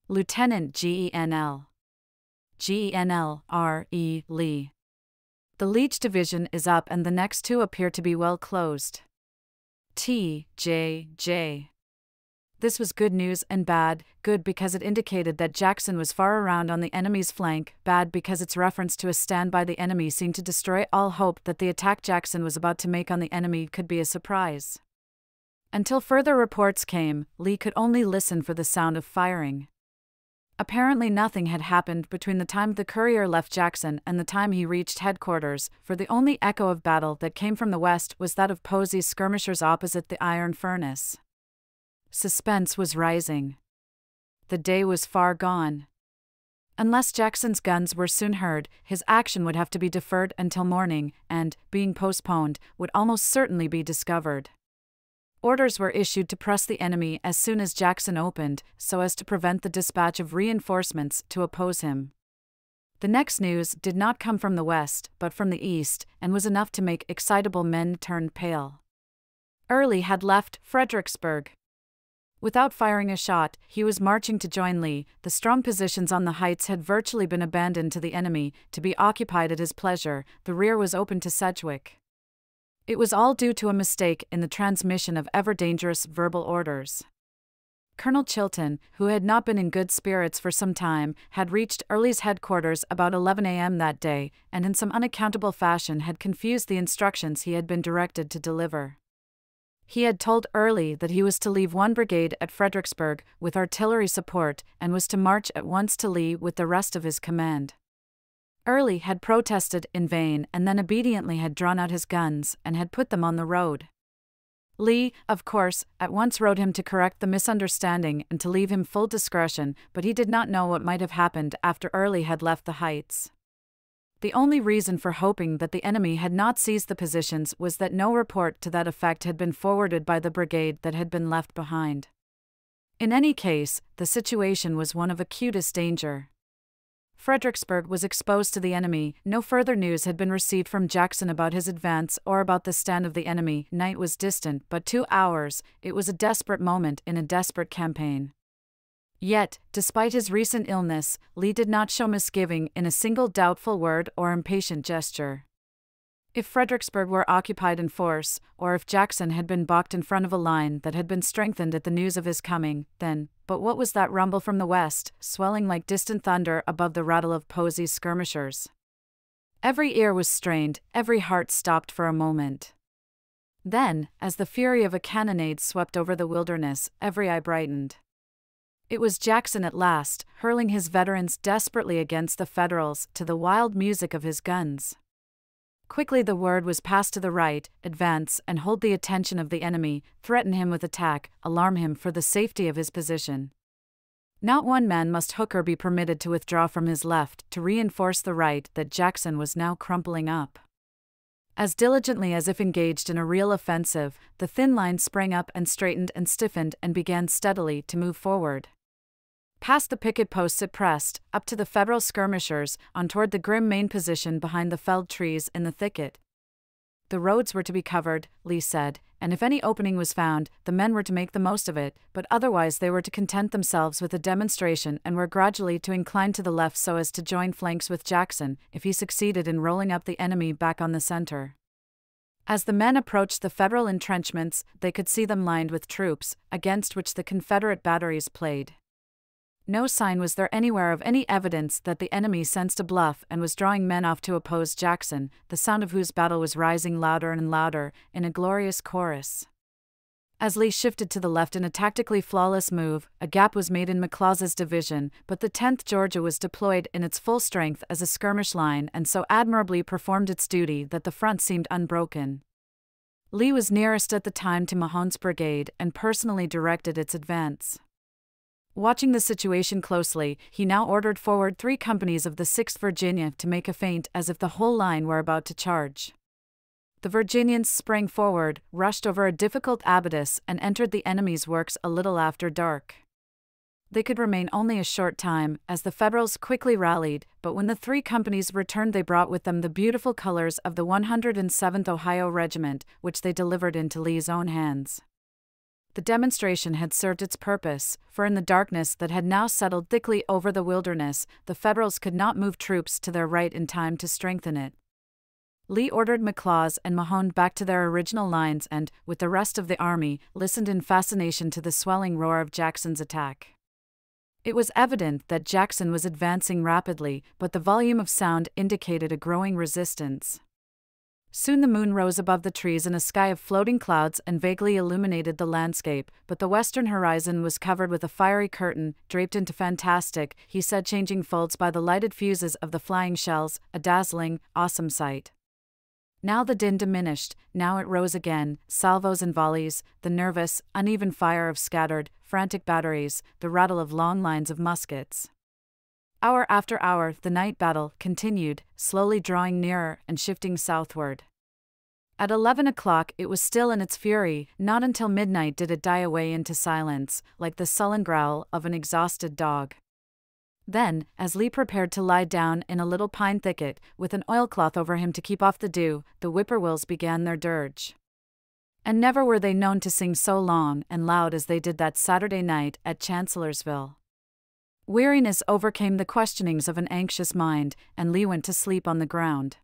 Lieutenant GENL. GENL R. E. Lee. The Leech Division is up and the next two appear to be well closed. T, J, J. This was good news and bad, good because it indicated that Jackson was far around on the enemy's flank, bad because its reference to a stand by the enemy seemed to destroy all hope that the attack Jackson was about to make on the enemy could be a surprise. Until further reports came, Lee could only listen for the sound of firing. Apparently, nothing had happened between the time the courier left Jackson and the time he reached headquarters, for the only echo of battle that came from the west was that of Posey's skirmishers opposite the iron furnace. Suspense was rising. The day was far gone. Unless Jackson's guns were soon heard, his action would have to be deferred until morning, and, being postponed, would almost certainly be discovered. Orders were issued to press the enemy as soon as Jackson opened, so as to prevent the dispatch of reinforcements to oppose him. The next news did not come from the west, but from the east, and was enough to make excitable men turn pale. Early had left Fredericksburg. Without firing a shot, he was marching to join Lee. The strong positions on the heights had virtually been abandoned to the enemy, to be occupied at his pleasure. The rear was open to Sedgwick. It was all due to a mistake in the transmission of ever dangerous verbal orders. Colonel Chilton, who had not been in good spirits for some time, had reached Early's headquarters about 11 a.m. that day, and in some unaccountable fashion had confused the instructions he had been directed to deliver. He had told Early that he was to leave one brigade at Fredericksburg with artillery support and was to march at once to Lee with the rest of his command. Early had protested in vain and then obediently had drawn out his guns and had put them on the road. Lee, of course, at once wrote him to correct the misunderstanding and to leave him full discretion, but he did not know what might have happened after Early had left the heights. The only reason for hoping that the enemy had not seized the positions was that no report to that effect had been forwarded by the brigade that had been left behind. In any case, the situation was one of acutest danger. Fredericksburg was exposed to the enemy. No further news had been received from Jackson about his advance or about the stand of the enemy. Night was distant, but two hours. It was a desperate moment in a desperate campaign. Yet, despite his recent illness, Lee did not show misgiving in a single doubtful word or impatient gesture. If Fredericksburg were occupied in force, or if Jackson had been balked in front of a line that had been strengthened at the news of his coming, then, but what was that rumble from the west, swelling like distant thunder above the rattle of Posey's skirmishers? Every ear was strained, every heart stopped for a moment. Then, as the fury of a cannonade swept over the wilderness, every eye brightened. It was Jackson at last, hurling his veterans desperately against the Federals to the wild music of his guns. Quickly the word was passed to the right advance and hold the attention of the enemy, threaten him with attack, alarm him for the safety of his position. Not one man must Hooker be permitted to withdraw from his left to reinforce the right that Jackson was now crumpling up. As diligently as if engaged in a real offensive, the thin line sprang up and straightened and stiffened and began steadily to move forward. Past the picket posts it pressed, up to the Federal skirmishers, on toward the grim main position behind the felled trees in the thicket. The roads were to be covered, Lee said, and if any opening was found, the men were to make the most of it, but otherwise they were to content themselves with a demonstration and were gradually to incline to the left so as to join flanks with Jackson, if he succeeded in rolling up the enemy back on the center. As the men approached the Federal entrenchments, they could see them lined with troops, against which the Confederate batteries played. No sign was there anywhere of any evidence that the enemy sensed a bluff and was drawing men off to oppose Jackson, the sound of whose battle was rising louder and louder, in a glorious chorus. As Lee shifted to the left in a tactically flawless move, a gap was made in McLaws' division, but the 10th Georgia was deployed in its full strength as a skirmish line and so admirably performed its duty that the front seemed unbroken. Lee was nearest at the time to Mahone's brigade and personally directed its advance. Watching the situation closely, he now ordered forward three companies of the 6th Virginia to make a feint as if the whole line were about to charge. The Virginians sprang forward, rushed over a difficult abattis, and entered the enemy's works a little after dark. They could remain only a short time, as the Federals quickly rallied, but when the three companies returned, they brought with them the beautiful colors of the 107th Ohio Regiment, which they delivered into Lee's own hands. The demonstration had served its purpose, for in the darkness that had now settled thickly over the wilderness, the Federals could not move troops to their right in time to strengthen it. Lee ordered McLaws and Mahone back to their original lines and, with the rest of the army, listened in fascination to the swelling roar of Jackson's attack. It was evident that Jackson was advancing rapidly, but the volume of sound indicated a growing resistance. Soon the moon rose above the trees in a sky of floating clouds and vaguely illuminated the landscape, but the western horizon was covered with a fiery curtain, draped into fantastic, he said, changing folds by the lighted fuses of the flying shells, a dazzling, awesome sight. Now the din diminished, now it rose again, salvos and volleys, the nervous, uneven fire of scattered, frantic batteries, the rattle of long lines of muskets. Hour after hour, the night battle continued, slowly drawing nearer and shifting southward. At 11 o'clock, it was still in its fury, not until midnight did it die away into silence, like the sullen growl of an exhausted dog. Then, as Lee prepared to lie down in a little pine thicket, with an oilcloth over him to keep off the dew, the whippoorwills began their dirge. And never were they known to sing so long and loud as they did that Saturday night at Chancellorsville. Weariness overcame the questionings of an anxious mind, and Lee went to sleep on the ground.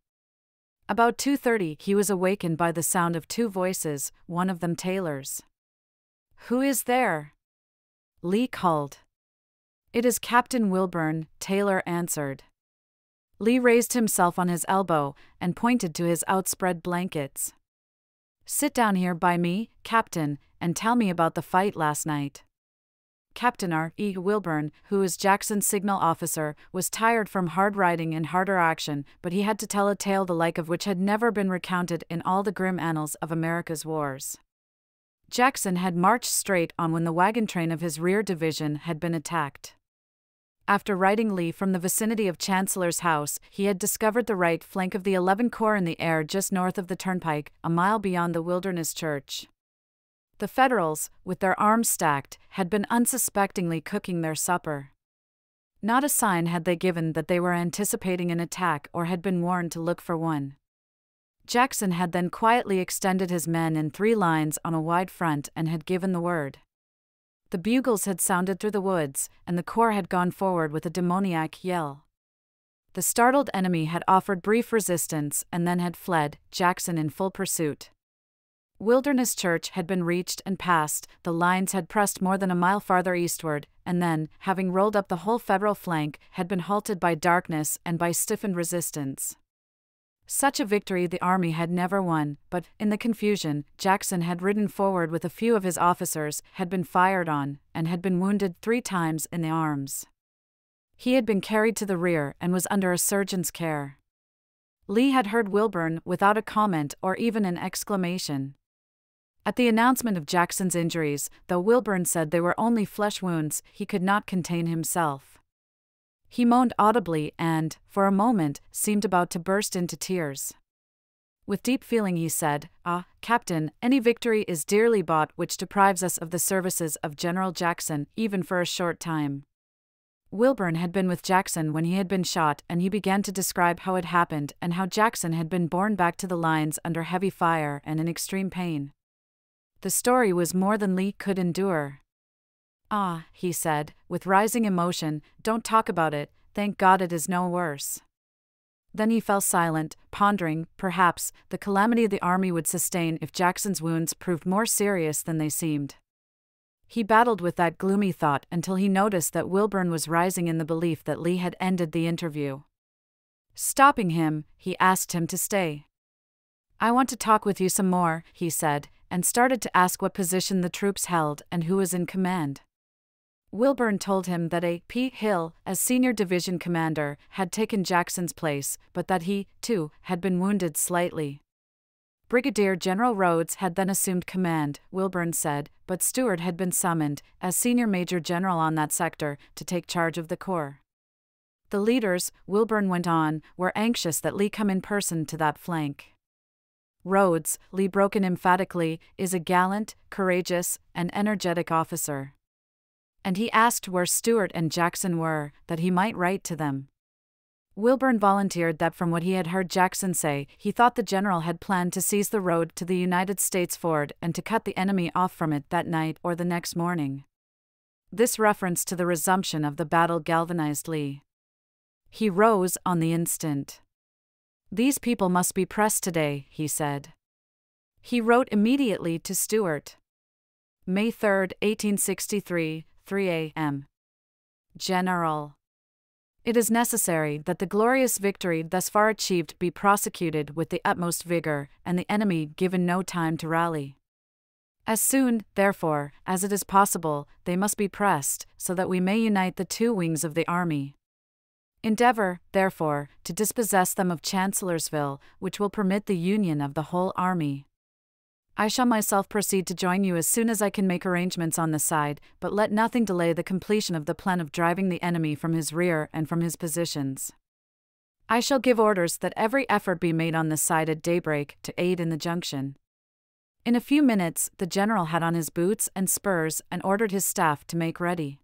About 2:30 he was awakened by the sound of two voices, one of them Taylor's. Who is there? Lee called. It is Captain Wilbourn, Taylor answered. Lee raised himself on his elbow and pointed to his outspread blankets. Sit down here by me, Captain, and tell me about the fight last night. Captain R. E. Wilbourn, who was Jackson's signal officer, was tired from hard riding and harder action, but he had to tell a tale the like of which had never been recounted in all the grim annals of America's wars. Jackson had marched straight on when the wagon train of his rear division had been attacked. After riding Lee from the vicinity of Chancellor's House, he had discovered the right flank of the 11 Corps in the air just north of the turnpike, a mile beyond the Wilderness Church. The Federals, with their arms stacked, had been unsuspectingly cooking their supper. Not a sign had they given that they were anticipating an attack or had been warned to look for one. Jackson had then quietly extended his men in three lines on a wide front and had given the word. The bugles had sounded through the woods, and the corps had gone forward with a demoniac yell. The startled enemy had offered brief resistance and then had fled, Jackson in full pursuit. Wilderness Church had been reached and passed, the lines had pressed more than a mile farther eastward, and then, having rolled up the whole Federal flank, had been halted by darkness and by stiffened resistance. Such a victory the army had never won, but, in the confusion, Jackson had ridden forward with a few of his officers, had been fired on, and had been wounded three times in the arms. He had been carried to the rear and was under a surgeon's care. Lee had heard Wilbourn without a comment or even an exclamation. At the announcement of Jackson's injuries, though Wilbourn said they were only flesh wounds, he could not contain himself. He moaned audibly and, for a moment, seemed about to burst into tears. With deep feeling, he said, Ah, Captain, any victory is dearly bought which deprives us of the services of General Jackson, even for a short time. Wilbourn had been with Jackson when he had been shot, and he began to describe how it happened and how Jackson had been borne back to the lines under heavy fire and in extreme pain. The story was more than Lee could endure. Ah, he said, with rising emotion, don't talk about it, thank God it is no worse. Then he fell silent, pondering, perhaps, the calamity the army would sustain if Jackson's wounds proved more serious than they seemed. He battled with that gloomy thought until he noticed that Wilbourn was rising in the belief that Lee had ended the interview. Stopping him, he asked him to stay. I want to talk with you some more, he said, and started to ask what position the troops held and who was in command. Wilbourn told him that A. P. Hill, as senior division commander, had taken Jackson's place, but that he, too, had been wounded slightly. Brigadier General Rodes had then assumed command, Wilbourn said, but Stuart had been summoned, as senior major general on that sector, to take charge of the corps. The leaders, Wilbourn went on, were anxious that Lee come in person to that flank. Rodes, Lee broke in emphatically, is a gallant, courageous, and energetic officer and he asked where Stuart and Jackson were, that he might write to them. Wilbourn volunteered that from what he had heard Jackson say, he thought the general had planned to seize the road to the United States ford and to cut the enemy off from it that night or the next morning. This reference to the resumption of the battle galvanized Lee. He rose on the instant. These people must be pressed today, he said. He wrote immediately to Stuart. May 3, 1863, 3 a.m. General. It is necessary that the glorious victory thus far achieved be prosecuted with the utmost vigor, and the enemy given no time to rally. As soon, therefore, as it is possible, they must be pressed, so that we may unite the two wings of the army. Endeavor, therefore, to dispossess them of Chancellorsville, which will permit the union of the whole army. I shall myself proceed to join you as soon as I can make arrangements on the side, but let nothing delay the completion of the plan of driving the enemy from his rear and from his positions. I shall give orders that every effort be made on this side at daybreak to aid in the junction. In a few minutes, the general had on his boots and spurs and ordered his staff to make ready.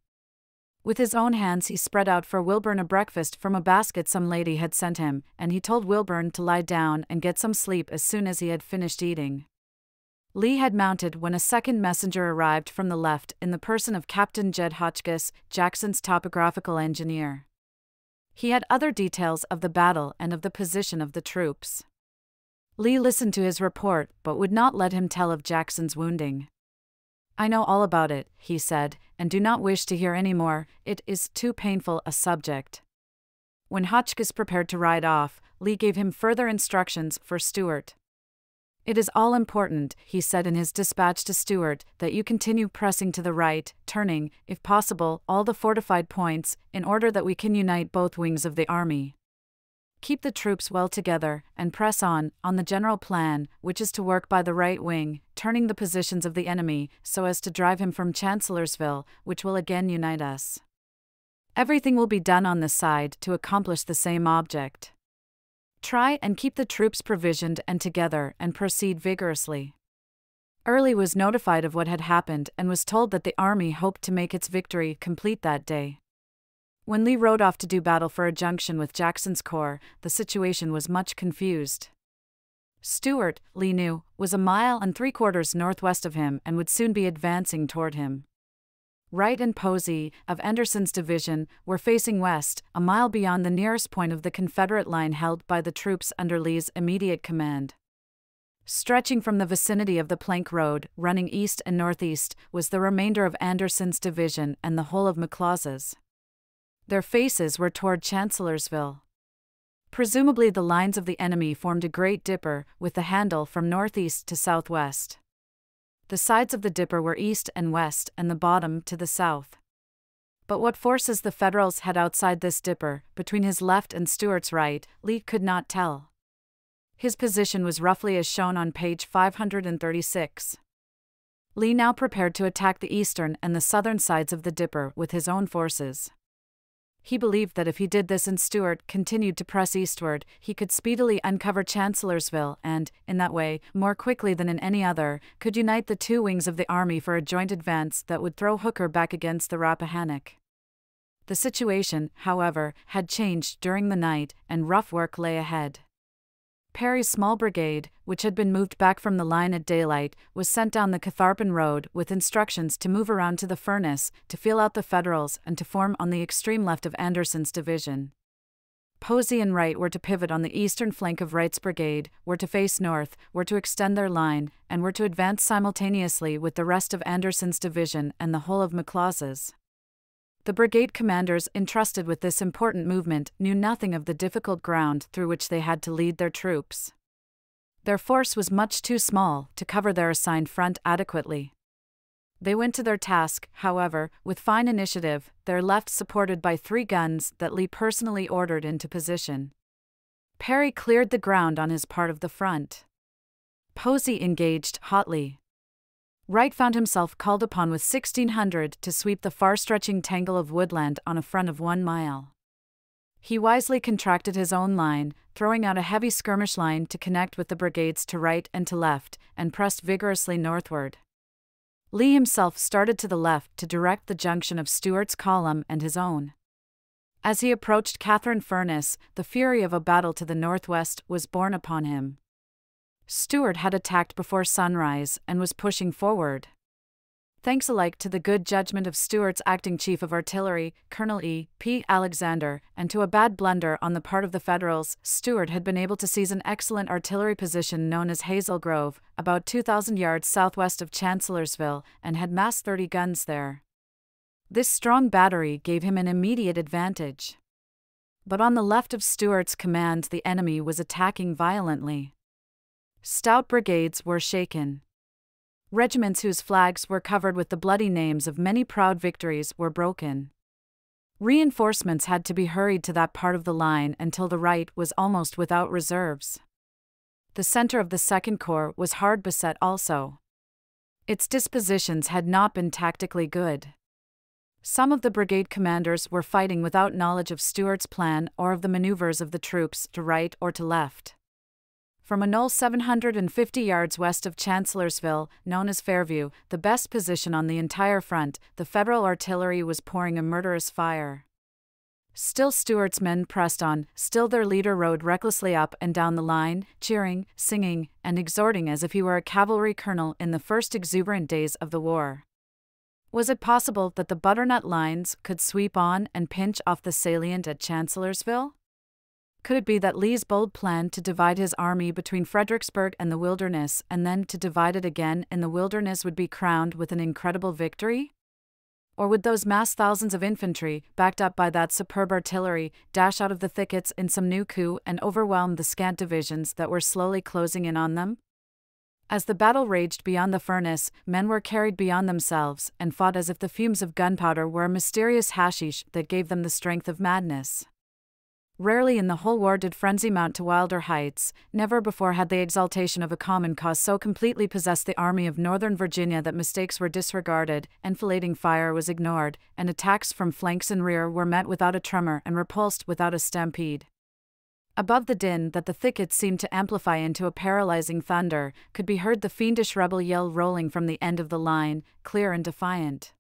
With his own hands, he spread out for Wilbourn a breakfast from a basket some lady had sent him, and he told Wilbourn to lie down and get some sleep as soon as he had finished eating. Lee had mounted when a second messenger arrived from the left in the person of Captain Jed Hotchkiss, Jackson's topographical engineer. He had other details of the battle and of the position of the troops. Lee listened to his report but would not let him tell of Jackson's wounding. I know all about it, he said, and do not wish to hear any more, it is too painful a subject. When Hotchkiss prepared to ride off, Lee gave him further instructions for Stuart. It is all important, he said in his dispatch to Stuart, that you continue pressing to the right, turning, if possible, all the fortified points, in order that we can unite both wings of the army. Keep the troops well together, and press on, on the general plan, which is to work by the right wing, turning the positions of the enemy, so as to drive him from Chancellorsville, which will again unite us. Everything will be done on this side to accomplish the same object. Try and keep the troops provisioned and together and proceed vigorously. Early was notified of what had happened and was told that the army hoped to make its victory complete that day. When Lee rode off to do battle for a junction with Jackson's corps, the situation was much confused. Stuart, Lee knew, was a mile and three quarters northwest of him and would soon be advancing toward him. Wright and Posey, of Anderson's division, were facing west, a mile beyond the nearest point of the Confederate line held by the troops under Lee's immediate command. Stretching from the vicinity of the Plank Road, running east and northeast, was the remainder of Anderson's division and the whole of McLaws'. Their faces were toward Chancellorsville. Presumably, the lines of the enemy formed a great dipper, with the handle from northeast to southwest. The sides of the dipper were east and west, and the bottom to the south. But what forces the Federals had outside this dipper, between his left and Stuart's right, Lee could not tell. His position was roughly as shown on page 536. Lee now prepared to attack the eastern and the southern sides of the Dipper with his own forces. He believed that if he did this and Stuart continued to press eastward, he could speedily uncover Chancellorsville and, in that way, more quickly than in any other, could unite the two wings of the army for a joint advance that would throw Hooker back against the Rappahannock. The situation, however, had changed during the night, and rough work lay ahead. Perry's small brigade, which had been moved back from the line at daylight, was sent down the Catharpin Road with instructions to move around to the furnace, to feel out the Federals, and to form on the extreme left of Anderson's division. Posey and Wright were to pivot on the eastern flank of Wright's brigade, were to face north, were to extend their line, and were to advance simultaneously with the rest of Anderson's division and the whole of McLaws'. The brigade commanders entrusted with this important movement knew nothing of the difficult ground through which they had to lead their troops. Their force was much too small to cover their assigned front adequately. They went to their task, however, with fine initiative, their left supported by three guns that Lee personally ordered into position. Perry cleared the ground on his part of the front. Posey engaged hotly, Wright found himself called upon with 1600 to sweep the far stretching tangle of woodland on a front of one mile. He wisely contracted his own line, throwing out a heavy skirmish line to connect with the brigades to right and to left, and pressed vigorously northward. Lee himself started to the left to direct the junction of Stuart's column and his own. As he approached Catharine Furnace, the fury of a battle to the northwest was borne upon him. Stuart had attacked before sunrise and was pushing forward. Thanks alike to the good judgment of Stuart's acting chief of artillery, Colonel E. P. Alexander, and to a bad blunder on the part of the Federals, Stuart had been able to seize an excellent artillery position known as Hazel Grove, about 2,000 yards southwest of Chancellorsville, and had massed 30 guns there. This strong battery gave him an immediate advantage. But on the left of Stuart's command, the enemy was attacking violently. Stout brigades were shaken. Regiments whose flags were covered with the bloody names of many proud victories were broken. Reinforcements had to be hurried to that part of the line until the right was almost without reserves. The center of the Second Corps was hard beset also. Its dispositions had not been tactically good. Some of the brigade commanders were fighting without knowledge of Stuart's plan or of the maneuvers of the troops to right or to left. From a knoll 750 yards west of Chancellorsville, known as Fairview, the best position on the entire front, the Federal artillery was pouring a murderous fire. Still Stuart's men pressed on, still their leader rode recklessly up and down the line, cheering, singing, and exhorting as if he were a cavalry colonel in the first exuberant days of the war. Was it possible that the butternut lines could sweep on and pinch off the salient at Chancellorsville? Could it be that Lee's bold plan to divide his army between Fredericksburg and the wilderness and then to divide it again in the wilderness would be crowned with an incredible victory? Or would those massed thousands of infantry, backed up by that superb artillery, dash out of the thickets in some new coup and overwhelm the scant divisions that were slowly closing in on them? As the battle raged beyond the furnace, men were carried beyond themselves and fought as if the fumes of gunpowder were a mysterious hashish that gave them the strength of madness. Rarely in the whole war did frenzy mount to wilder heights, never before had the exaltation of a common cause so completely possessed the Army of Northern Virginia that mistakes were disregarded, enfilading fire was ignored, and attacks from flanks and rear were met without a tremor and repulsed without a stampede. Above the din that the thickets seemed to amplify into a paralyzing thunder, could be heard the fiendish rebel yell rolling from the end of the line, clear and defiant.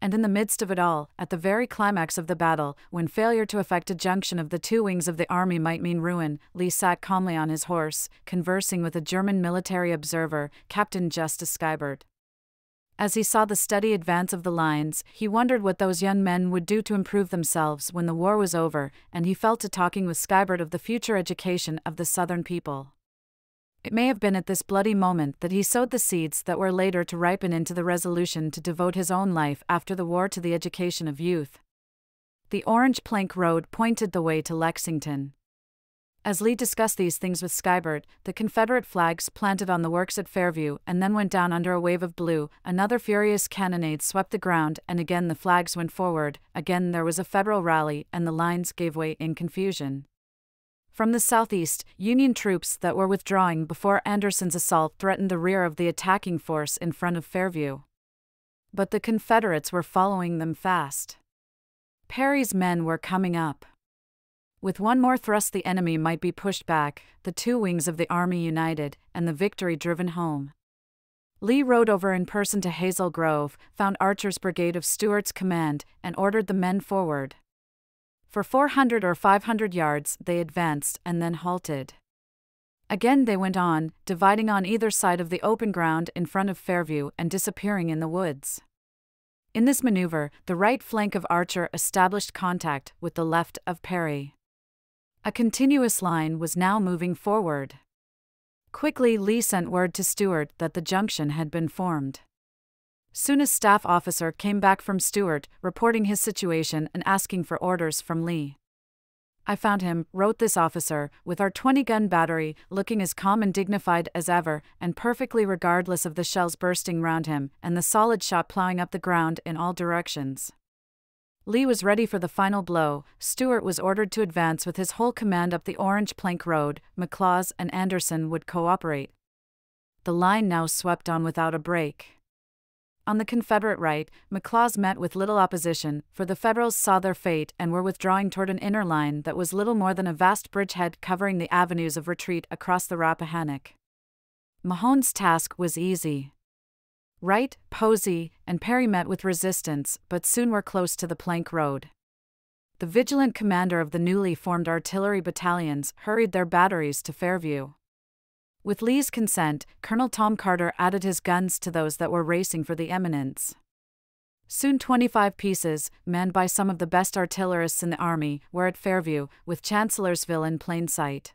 And in the midst of it all, at the very climax of the battle, when failure to effect a junction of the two wings of the army might mean ruin, Lee sat calmly on his horse, conversing with a German military observer, Captain Justus Scheibert. As he saw the steady advance of the lines, he wondered what those young men would do to improve themselves when the war was over, and he fell to talking with Scheibert of the future education of the Southern people. It may have been at this bloody moment that he sowed the seeds that were later to ripen into the resolution to devote his own life after the war to the education of youth. The orange plank road pointed the way to Lexington. As Lee discussed these things with Scheibert, the Confederate flags planted on the works at Fairview and then went down under a wave of blue, another furious cannonade swept the ground, and again the flags went forward, again there was a Federal rally, and the lines gave way in confusion. From the southeast, Union troops that were withdrawing before Anderson's assault threatened the rear of the attacking force in front of Fairview. But the Confederates were following them fast. Perry's men were coming up. With one more thrust, the enemy might be pushed back, the two wings of the army united, and the victory driven home. Lee rode over in person to Hazel Grove, found Archer's brigade of Stuart's command, and ordered the men forward. For 400 or 500 yards, they advanced and then halted. Again they went on, dividing on either side of the open ground in front of Fairview and disappearing in the woods. In this maneuver, the right flank of Archer established contact with the left of Perry. A continuous line was now moving forward. Quickly, Lee sent word to Stuart that the junction had been formed. Soon a staff officer came back from Stuart, reporting his situation and asking for orders from Lee. I found him, wrote this officer, with our 20 gun battery, looking as calm and dignified as ever, and perfectly regardless of the shells bursting round him, and the solid shot plowing up the ground in all directions. Lee was ready for the final blow. Stuart was ordered to advance with his whole command up the Orange Plank Road. McLaws and Anderson would cooperate. The line now swept on without a break. On the Confederate right, McLaws met with little opposition, for the Federals saw their fate and were withdrawing toward an inner line that was little more than a vast bridgehead covering the avenues of retreat across the Rappahannock. Mahone's task was easy. Wright, Posey, and Perry met with resistance, but soon were close to the plank road. The vigilant commander of the newly formed artillery battalions hurried their batteries to Fairview. With Lee's consent, Colonel Tom Carter added his guns to those that were racing for the eminence. Soon 25 pieces, manned by some of the best artillerists in the army, were at Fairview, with Chancellorsville in plain sight.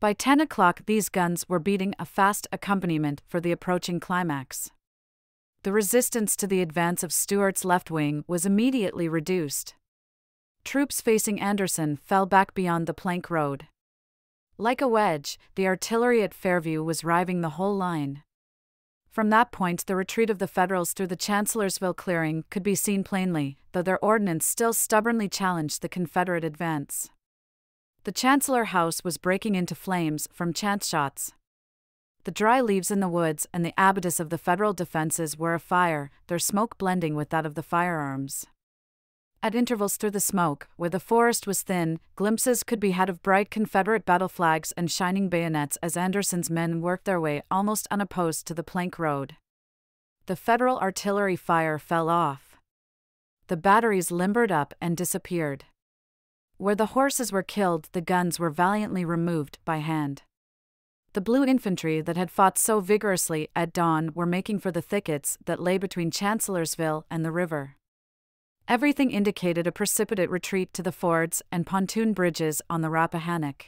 By 10 o'clock, these guns were beating a fast accompaniment for the approaching climax. The resistance to the advance of Stuart's left wing was immediately reduced. Troops facing Anderson fell back beyond the plank road. Like a wedge, the artillery at Fairview was riving the whole line. From that point, the retreat of the Federals through the Chancellorsville clearing could be seen plainly, though their ordnance still stubbornly challenged the Confederate advance. The Chancellor House was breaking into flames from chance shots. The dry leaves in the woods and the abatis of the Federal defenses were afire, their smoke blending with that of the firearms. At intervals through the smoke, where the forest was thin, glimpses could be had of bright Confederate battle flags and shining bayonets as Anderson's men worked their way almost unopposed to the plank road. The Federal artillery fire fell off. The batteries limbered up and disappeared. Where the horses were killed, the guns were valiantly removed by hand. The blue infantry that had fought so vigorously at dawn were making for the thickets that lay between Chancellorsville and the river. Everything indicated a precipitate retreat to the fords and pontoon bridges on the Rappahannock.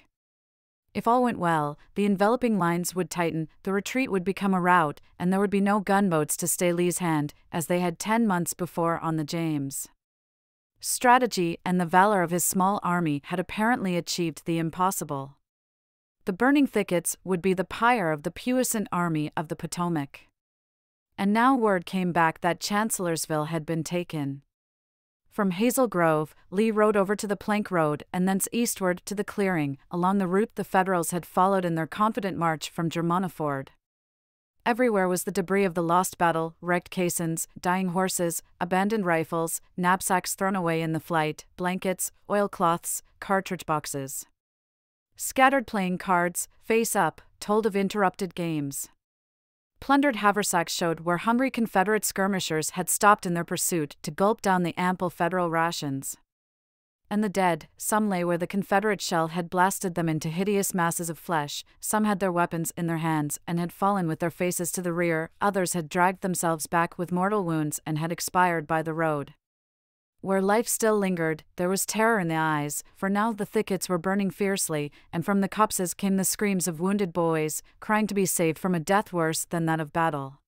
If all went well, the enveloping lines would tighten, the retreat would become a rout, and there would be no gunboats to stay Lee's hand, as they had ten months before on the James. Strategy and the valor of his small army had apparently achieved the impossible. The burning thickets would be the pyre of the puissant army of the Potomac. And now word came back that Chancellorsville had been taken. From Hazel Grove, Lee rode over to the Plank Road and thence eastward to the clearing, along the route the Federals had followed in their confident march from Germanna Ford. Everywhere was the debris of the lost battle wrecked caissons, dying horses, abandoned rifles, knapsacks thrown away in the flight, blankets, oilcloths, cartridge boxes. Scattered playing cards, face up, told of interrupted games. Plundered haversacks showed where hungry Confederate skirmishers had stopped in their pursuit to gulp down the ample Federal rations. And the dead, some lay where the Confederate shell had blasted them into hideous masses of flesh, some had their weapons in their hands and had fallen with their faces to the rear, others had dragged themselves back with mortal wounds and had expired by the road. Where life still lingered, there was terror in the eyes, for now the thickets were burning fiercely, and from the copses came the screams of wounded boys, crying to be saved from a death worse than that of battle.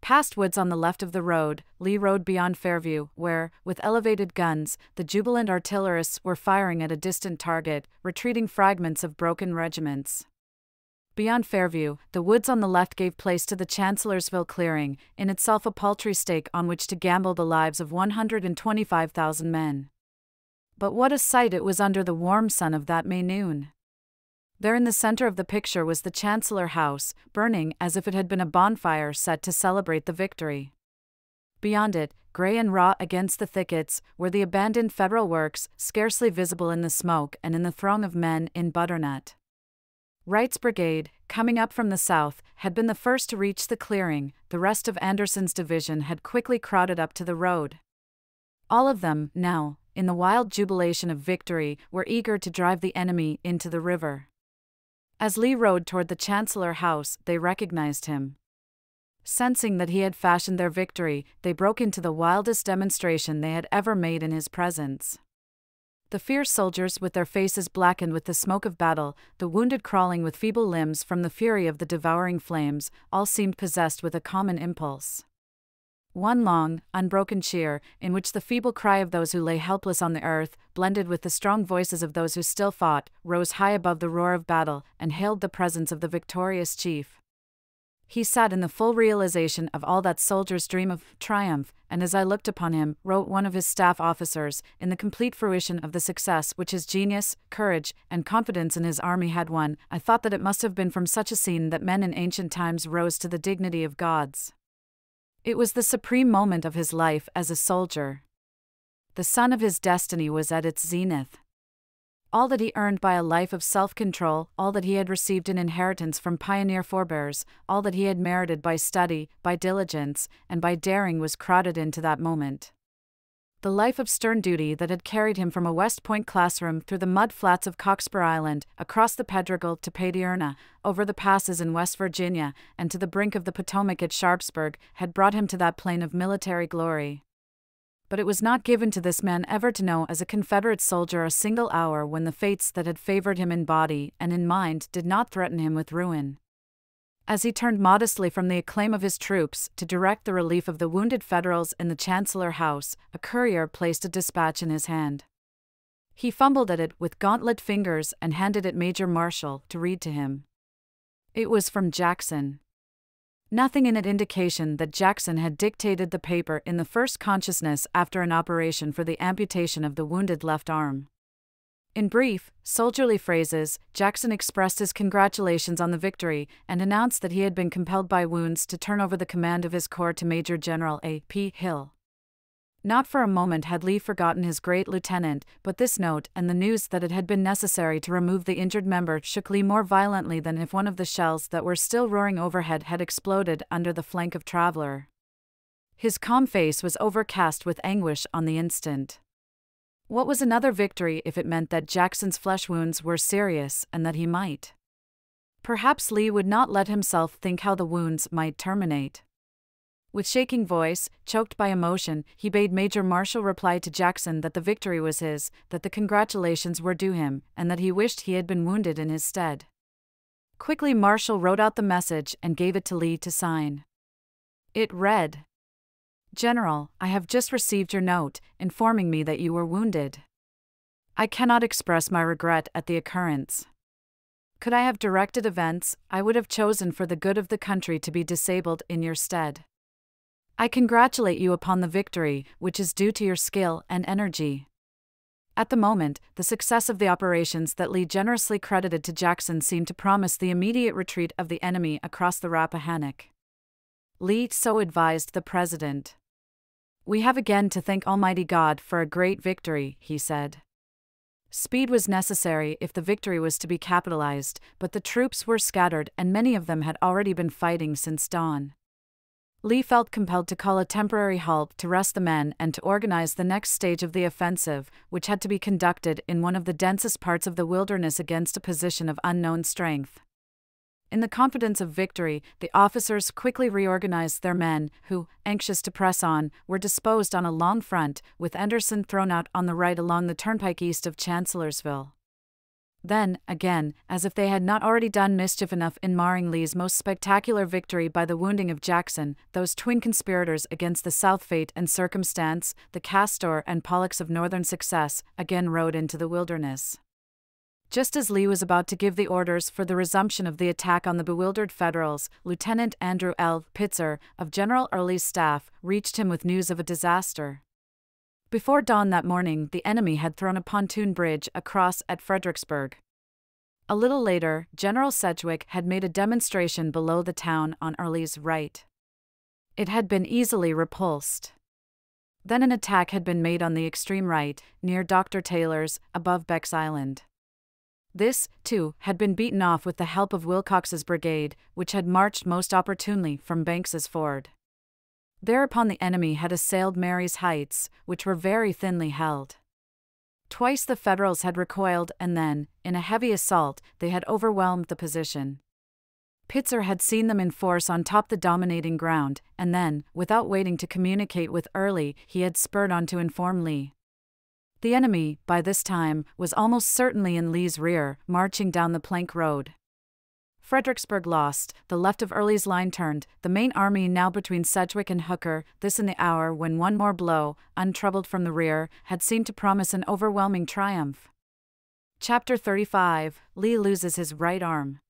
Past woods on the left of the road, Lee rode beyond Fairview, where, with elevated guns, the jubilant artillerists were firing at a distant target, retreating fragments of broken regiments. Beyond Fairview, the woods on the left gave place to the Chancellorsville clearing, in itself a paltry stake on which to gamble the lives of 125,000 men. But what a sight it was under the warm sun of that May noon! There in the center of the picture was the Chancellor House, burning as if it had been a bonfire set to celebrate the victory. Beyond it, gray and raw against the thickets, were the abandoned Federal works, scarcely visible in the smoke and in the throng of men in butternut. Wright's brigade, coming up from the south, had been the first to reach the clearing, the rest of Anderson's division had quickly crowded up to the road. All of them, now, in the wild jubilation of victory, were eager to drive the enemy into the river. As Lee rode toward the Chancellor House, they recognized him. Sensing that he had fashioned their victory, they broke into the wildest demonstration they had ever made in his presence. The fierce soldiers with their faces blackened with the smoke of battle, the wounded crawling with feeble limbs from the fury of the devouring flames, all seemed possessed with a common impulse. One long, unbroken cheer, in which the feeble cry of those who lay helpless on the earth, blended with the strong voices of those who still fought, rose high above the roar of battle and hailed the presence of the victorious chief. He sat in the full realization of all that soldiers dream of triumph, and as I looked upon him, wrote one of his staff officers, in the complete fruition of the success which his genius, courage, and confidence in his army had won, I thought that it must have been from such a scene that men in ancient times rose to the dignity of gods. It was the supreme moment of his life as a soldier. The sun of his destiny was at its zenith all that he earned by a life of self control, all that he had received in inheritance from pioneer forebears, all that he had merited by study, by diligence, and by daring was crowded into that moment. The life of stern duty that had carried him from a West Point classroom through the mud flats of Cockspur Island, across the Pedregal to Padierna, over the passes in West Virginia, and to the brink of the Potomac at Sharpsburg, had brought him to that plane of military glory but it was not given to this man ever to know as a Confederate soldier a single hour when the fates that had favored him in body and in mind did not threaten him with ruin. As he turned modestly from the acclaim of his troops to direct the relief of the wounded Federals in the Chancellor House, a courier placed a dispatch in his hand. He fumbled at it with gauntlet fingers and handed it Major Marshall to read to him. It was from Jackson nothing in it indication that Jackson had dictated the paper in the first consciousness after an operation for the amputation of the wounded left arm. In brief, soldierly phrases, Jackson expressed his congratulations on the victory and announced that he had been compelled by wounds to turn over the command of his corps to Major General A. P. Hill. Not for a moment had Lee forgotten his great lieutenant, but this note and the news that it had been necessary to remove the injured member shook Lee more violently than if one of the shells that were still roaring overhead had exploded under the flank of Traveler. His calm face was overcast with anguish on the instant. What was another victory if it meant that Jackson's flesh wounds were serious and that he might? Perhaps Lee would not let himself think how the wounds might terminate. With shaking voice, choked by emotion, he bade Major Marshall reply to Jackson that the victory was his, that the congratulations were due him, and that he wished he had been wounded in his stead. Quickly, Marshall wrote out the message and gave it to Lee to sign. It read General, I have just received your note, informing me that you were wounded. I cannot express my regret at the occurrence. Could I have directed events, I would have chosen for the good of the country to be disabled in your stead. I congratulate you upon the victory, which is due to your skill and energy. At the moment, the success of the operations that Lee generously credited to Jackson seemed to promise the immediate retreat of the enemy across the Rappahannock. Lee so advised the president. We have again to thank Almighty God for a great victory, he said. Speed was necessary if the victory was to be capitalized, but the troops were scattered and many of them had already been fighting since dawn. Lee felt compelled to call a temporary halt to rest the men and to organize the next stage of the offensive, which had to be conducted in one of the densest parts of the wilderness against a position of unknown strength. In the confidence of victory, the officers quickly reorganized their men, who, anxious to press on, were disposed on a long front, with Anderson thrown out on the right along the turnpike east of Chancellorsville. Then, again, as if they had not already done mischief enough in marring Lee's most spectacular victory by the wounding of Jackson, those twin conspirators against the South fate and circumstance, the Castor and Pollux of Northern success, again rode into the wilderness. Just as Lee was about to give the orders for the resumption of the attack on the bewildered Federals, Lieutenant Andrew L. Pitzer, of General Early's staff, reached him with news of a disaster. Before dawn that morning, the enemy had thrown a pontoon bridge across at Fredericksburg. A little later, General Sedgwick had made a demonstration below the town on Early's right. It had been easily repulsed. Then an attack had been made on the extreme right, near Dr. Taylor's, above Beck's Island. This, too, had been beaten off with the help of Wilcox's brigade, which had marched most opportunely from Banks's Ford. Thereupon the enemy had assailed Marye's Heights, which were very thinly held. Twice the Federals had recoiled, and then, in a heavy assault, they had overwhelmed the position. Pitzer had seen them in force on top the dominating ground, and then, without waiting to communicate with Early, he had spurred on to inform Lee. The enemy, by this time, was almost certainly in Lee's rear, marching down the plank road. Fredericksburg lost, the left of Early's line turned, the main army now between Sedgwick and Hooker, this in the hour when one more blow, untroubled from the rear, had seemed to promise an overwhelming triumph. Chapter 35 Lee loses his right arm.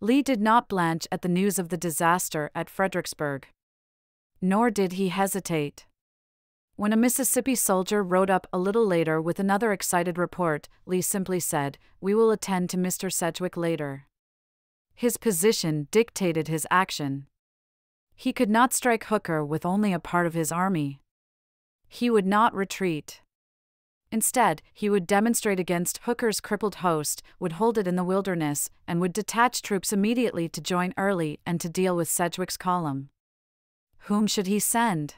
Lee did not blanch at the news of the disaster at Fredericksburg. Nor did he hesitate. When a Mississippi soldier rode up a little later with another excited report, Lee simply said, We will attend to Mr. Sedgwick later. His position dictated his action. He could not strike Hooker with only a part of his army. He would not retreat. Instead, he would demonstrate against Hooker's crippled host, would hold it in the wilderness, and would detach troops immediately to join Early and to deal with Sedgwick's column. Whom should he send?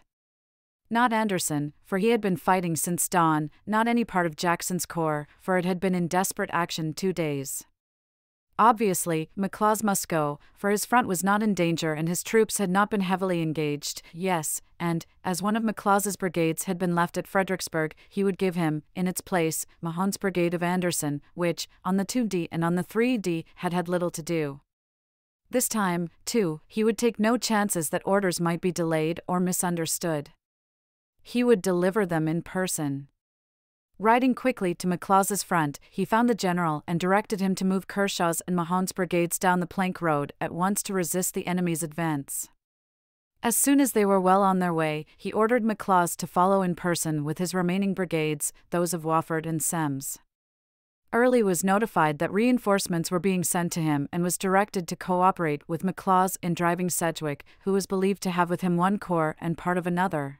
Not Anderson, for he had been fighting since dawn, not any part of Jackson's corps, for it had been in desperate action two days. Obviously, McLaws must go, for his front was not in danger and his troops had not been heavily engaged, yes, and, as one of McLaws's brigades had been left at Fredericksburg, he would give him, in its place, Mahone's brigade of Anderson, which, on the 2D and on the 3D, had had little to do. This time, too, he would take no chances that orders might be delayed or misunderstood. He would deliver them in person. Riding quickly to McLaws's front, he found the general and directed him to move Kershaw's and Mahone's brigades down the plank road at once to resist the enemy's advance. As soon as they were well on their way, he ordered McLaws to follow in person with his remaining brigades, those of Wofford and Semmes. Early was notified that reinforcements were being sent to him and was directed to cooperate with McLaws in driving Sedgwick, who was believed to have with him one corps and part of another.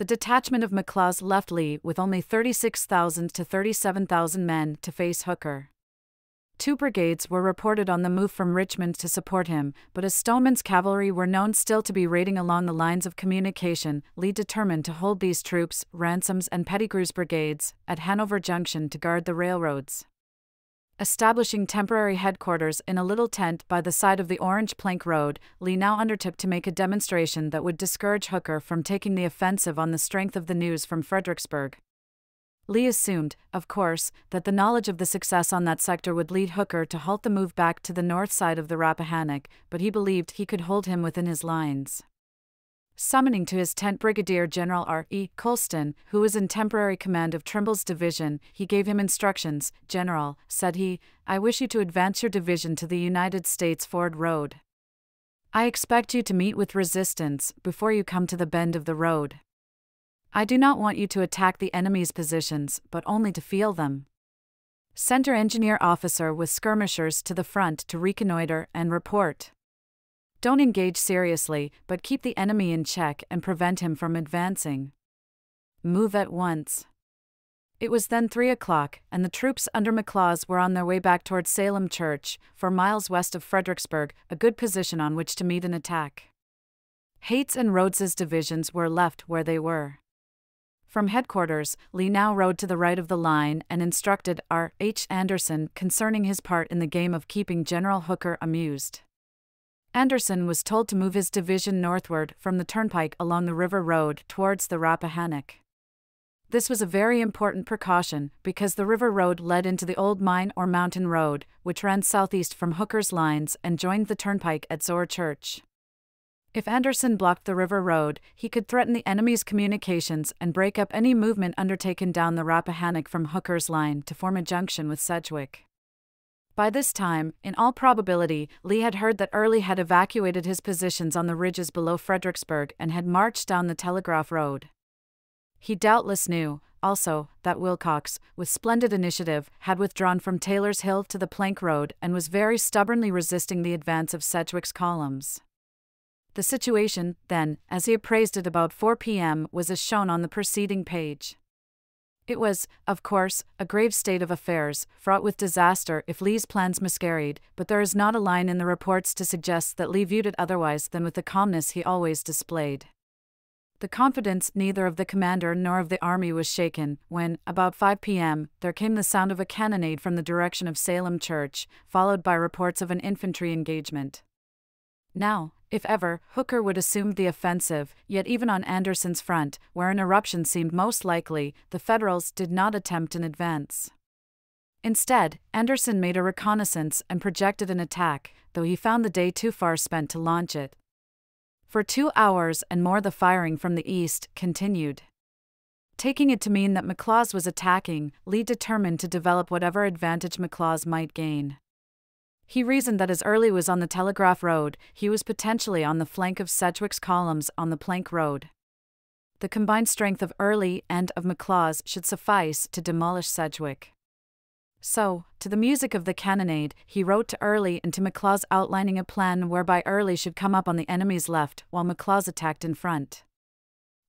The detachment of McLaws left Lee with only 36,000 to 37,000 men to face Hooker. Two brigades were reported on the move from Richmond to support him, but as Stoneman's cavalry were known still to be raiding along the lines of communication, Lee determined to hold these troops, Ransom's and Pettigrew's brigades, at Hanover Junction to guard the railroads. Establishing temporary headquarters in a little tent by the side of the Orange Plank Road, Lee now undertook to make a demonstration that would discourage Hooker from taking the offensive on the strength of the news from Fredericksburg. Lee assumed, of course, that the knowledge of the success on that sector would lead Hooker to halt the move back to the north side of the Rappahannock, but he believed he could hold him within his lines. Summoning to his tent Brigadier General R. E. Colston, who was in temporary command of Trimble's division, he gave him instructions. General, said he, I wish you to advance your division to the United States Ford Road. I expect you to meet with resistance before you come to the bend of the road. I do not want you to attack the enemy's positions, but only to feel them. Center engineer officer with skirmishers to the front to reconnoiter and report. Don't engage seriously, but keep the enemy in check and prevent him from advancing. Move at once. It was then three o'clock, and the troops under McLaws were on their way back toward Salem Church, four miles west of Fredericksburg, a good position on which to meet an attack. Heth's and Rodes's divisions were left where they were. From headquarters, Lee now rode to the right of the line and instructed R. H. Anderson concerning his part in the game of keeping General Hooker amused. Anderson was told to move his division northward from the turnpike along the river road towards the Rappahannock. This was a very important precaution because the river road led into the old mine or mountain road, which ran southeast from Hooker's lines and joined the turnpike at Zoan Church. If Anderson blocked the river road, he could threaten the enemy's communications and break up any movement undertaken down the Rappahannock from Hooker's line to form a junction with Sedgwick. By this time, in all probability, Lee had heard that Early had evacuated his positions on the ridges below Fredericksburg and had marched down the Telegraph Road. He doubtless knew, also, that Wilcox, with splendid initiative, had withdrawn from Taylor's Hill to the Plank Road and was very stubbornly resisting the advance of Sedgwick's columns. The situation, then, as he appraised it about 4 p.m., was as shown on the preceding page. It was, of course, a grave state of affairs, fraught with disaster if Lee's plans miscarried, but there is not a line in the reports to suggest that Lee viewed it otherwise than with the calmness he always displayed. The confidence neither of the commander nor of the army was shaken when, about 5 p.m., there came the sound of a cannonade from the direction of Salem Church, followed by reports of an infantry engagement. Now, if ever, Hooker would assume the offensive, yet even on Anderson's front, where an eruption seemed most likely, the Federals did not attempt an advance. Instead, Anderson made a reconnaissance and projected an attack, though he found the day too far spent to launch it. For two hours and more, the firing from the east continued. Taking it to mean that McLaws was attacking, Lee determined to develop whatever advantage McLaws might gain. He reasoned that as Early was on the Telegraph Road, he was potentially on the flank of Sedgwick's columns on the Plank Road. The combined strength of Early and of McLaws should suffice to demolish Sedgwick. So, to the music of the cannonade, he wrote to Early and to McLaws outlining a plan whereby Early should come up on the enemy's left while McLaws attacked in front.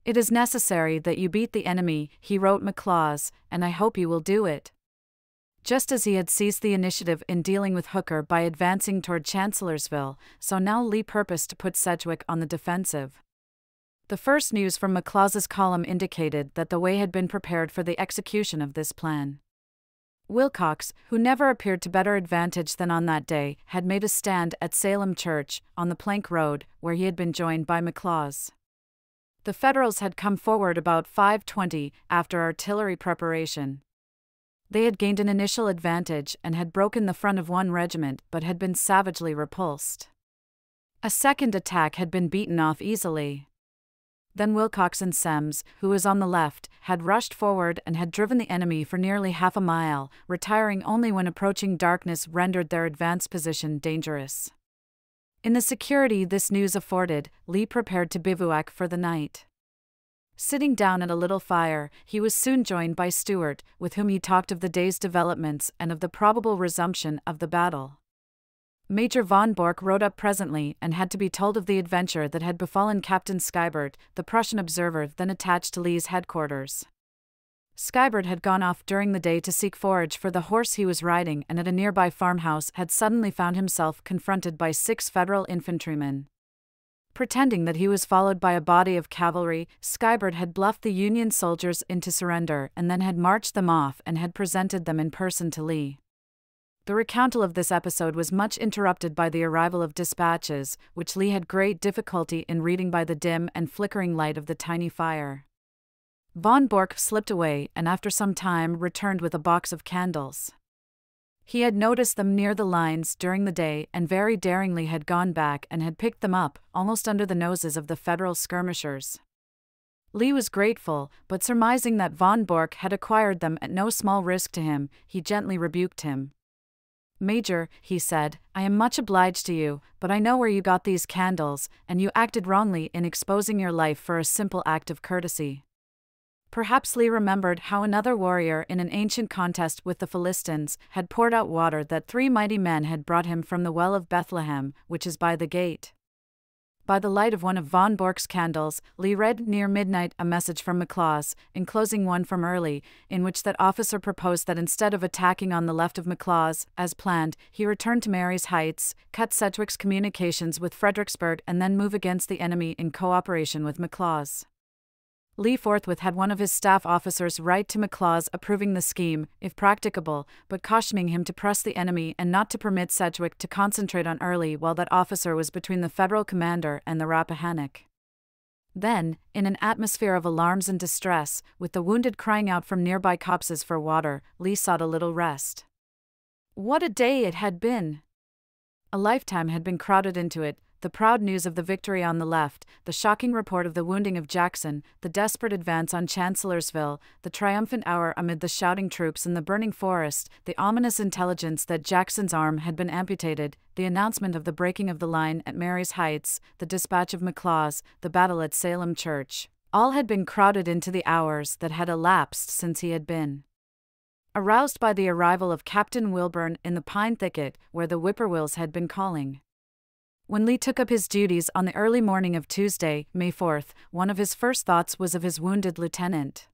It is necessary that you beat the enemy, he wrote McLaws, and I hope you will do it. Just as he had seized the initiative in dealing with Hooker by advancing toward Chancellorsville, so now Lee purposed to put Sedgwick on the defensive. The first news from McLaws's column indicated that the way had been prepared for the execution of this plan. Wilcox, who never appeared to better advantage than on that day, had made a stand at Salem Church, on the Plank Road, where he had been joined by McLaws. The Federals had come forward about 5:20 after artillery preparation. They had gained an initial advantage and had broken the front of one regiment but had been savagely repulsed. A second attack had been beaten off easily. Then Wilcox and Semmes, who was on the left, had rushed forward and had driven the enemy for nearly half a mile, retiring only when approaching darkness rendered their advance position dangerous. In the security this news afforded, Lee prepared to bivouac for the night. Sitting down at a little fire, he was soon joined by Stuart, with whom he talked of the day's developments and of the probable resumption of the battle. Major von Borcke rode up presently and had to be told of the adventure that had befallen Captain Scheibert, the Prussian observer then attached to Lee's headquarters. Scheibert had gone off during the day to seek forage for the horse he was riding and at a nearby farmhouse had suddenly found himself confronted by six Federal infantrymen. Pretending that he was followed by a body of cavalry, Scheibert had bluffed the Union soldiers into surrender and then had marched them off and had presented them in person to Lee. The recountal of this episode was much interrupted by the arrival of dispatches, which Lee had great difficulty in reading by the dim and flickering light of the tiny fire. Von Borcke slipped away and after some time returned with a box of candles. He had noticed them near the lines during the day and very daringly had gone back and had picked them up, almost under the noses of the Federal skirmishers. Lee was grateful, but surmising that von Borcke had acquired them at no small risk to him, he gently rebuked him. Major, he said, I am much obliged to you, but I know where you got these candles, and you acted wrongly in exposing your life for a simple act of courtesy. Perhaps Lee remembered how another warrior in an ancient contest with the Philistines had poured out water that three mighty men had brought him from the well of Bethlehem, which is by the gate. By the light of one of von Borcke's candles, Lee read near midnight a message from McLaws, enclosing one from Early, in which that officer proposed that instead of attacking on the left of McLaws, as planned, he return to Marye's Heights, cut Sedgwick's communications with Fredericksburg, and then move against the enemy in cooperation with McLaws. Lee forthwith had one of his staff officers write to McLaws approving the scheme, if practicable, but cautioning him to press the enemy and not to permit Sedgwick to concentrate on Early while that officer was between the Federal commander and the Rappahannock. Then, in an atmosphere of alarms and distress, with the wounded crying out from nearby copses for water, Lee sought a little rest. What a day it had been! A lifetime had been crowded into it, the proud news of the victory on the left, the shocking report of the wounding of Jackson, the desperate advance on Chancellorsville, the triumphant hour amid the shouting troops in the burning forest, the ominous intelligence that Jackson's arm had been amputated, the announcement of the breaking of the line at Marye's Heights, the dispatch of McLaws, the battle at Salem Church. All had been crowded into the hours that had elapsed since he had been aroused by the arrival of Captain Wilbourn in the pine thicket where the whippoorwills had been calling. When Lee took up his duties on the early morning of Tuesday, May 4th, one of his first thoughts was of his wounded lieutenant.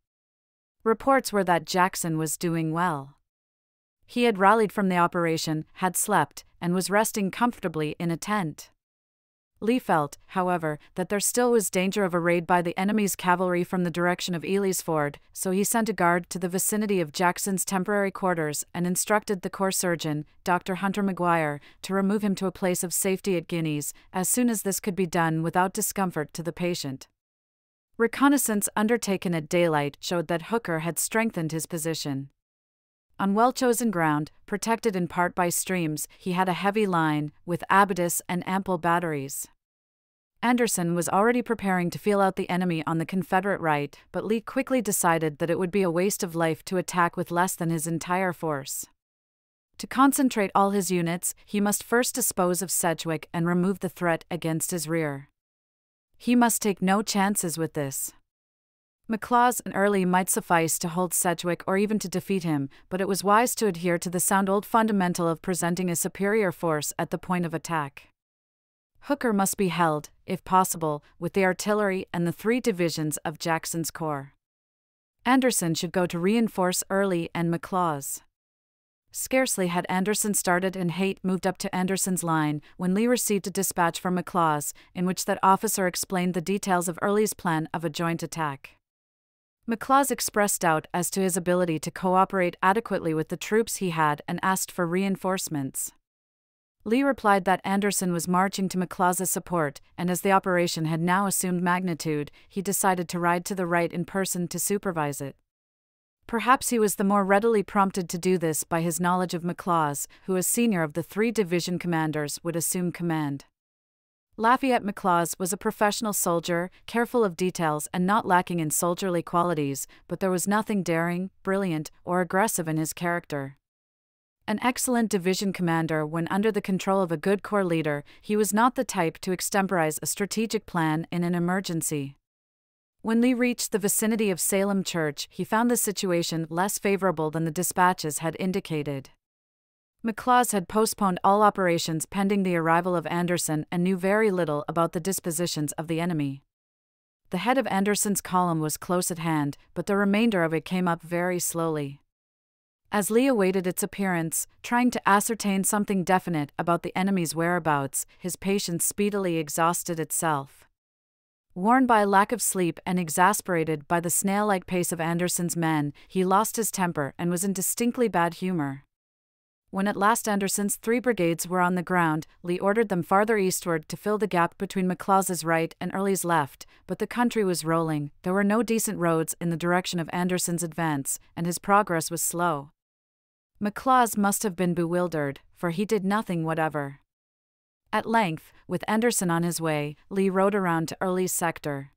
Reports were that Jackson was doing well. He had rallied from the operation, had slept, and was resting comfortably in a tent. Lee felt, however, that there still was danger of a raid by the enemy's cavalry from the direction of Ely's Ford, so he sent a guard to the vicinity of Jackson's temporary quarters and instructed the corps surgeon, Dr. Hunter McGuire, to remove him to a place of safety at Guineas as soon as this could be done without discomfort to the patient. Reconnaissance undertaken at daylight showed that Hooker had strengthened his position. On well chosen ground, protected in part by streams, he had a heavy line, with abatis and ample batteries. Anderson was already preparing to feel out the enemy on the Confederate right, but Lee quickly decided that it would be a waste of life to attack with less than his entire force. To concentrate all his units, he must first dispose of Sedgwick and remove the threat against his rear. He must take no chances with this. McLaws and Early might suffice to hold Sedgwick or even to defeat him, but it was wise to adhere to the sound old fundamental of presenting a superior force at the point of attack. Hooker must be held, if possible, with the artillery and the three divisions of Jackson's corps. Anderson should go to reinforce Early and McLaws. Scarcely had Anderson started and Heth moved up to Anderson's line when Lee received a dispatch from McLaws, in which that officer explained the details of Early's plan of a joint attack. McLaws expressed doubt as to his ability to cooperate adequately with the troops he had and asked for reinforcements. Lee replied that Anderson was marching to McLaws's support, and as the operation had now assumed magnitude, he decided to ride to the right in person to supervise it. Perhaps he was the more readily prompted to do this by his knowledge of McLaws, who, as senior of the three division commanders, would assume command. Lafayette McLaws was a professional soldier, careful of details and not lacking in soldierly qualities, but there was nothing daring, brilliant, or aggressive in his character. An excellent division commander when under the control of a good corps leader, he was not the type to extemporize a strategic plan in an emergency. When Lee reached the vicinity of Salem Church, he found the situation less favorable than the dispatches had indicated. McLaws had postponed all operations pending the arrival of Anderson and knew very little about the dispositions of the enemy. The head of Anderson's column was close at hand, but the remainder of it came up very slowly. As Lee awaited its appearance, trying to ascertain something definite about the enemy's whereabouts, his patience speedily exhausted itself. Worn by lack of sleep and exasperated by the snail like pace of Anderson's men, he lost his temper and was in distinctly bad humor. When at last Anderson's three brigades were on the ground, Lee ordered them farther eastward to fill the gap between McLaws's right and Early's left, but the country was rolling, there were no decent roads in the direction of Anderson's advance, and his progress was slow. McLaws must have been bewildered, for he did nothing whatever. At length, with Anderson on his way, Lee rode around to Early's sector.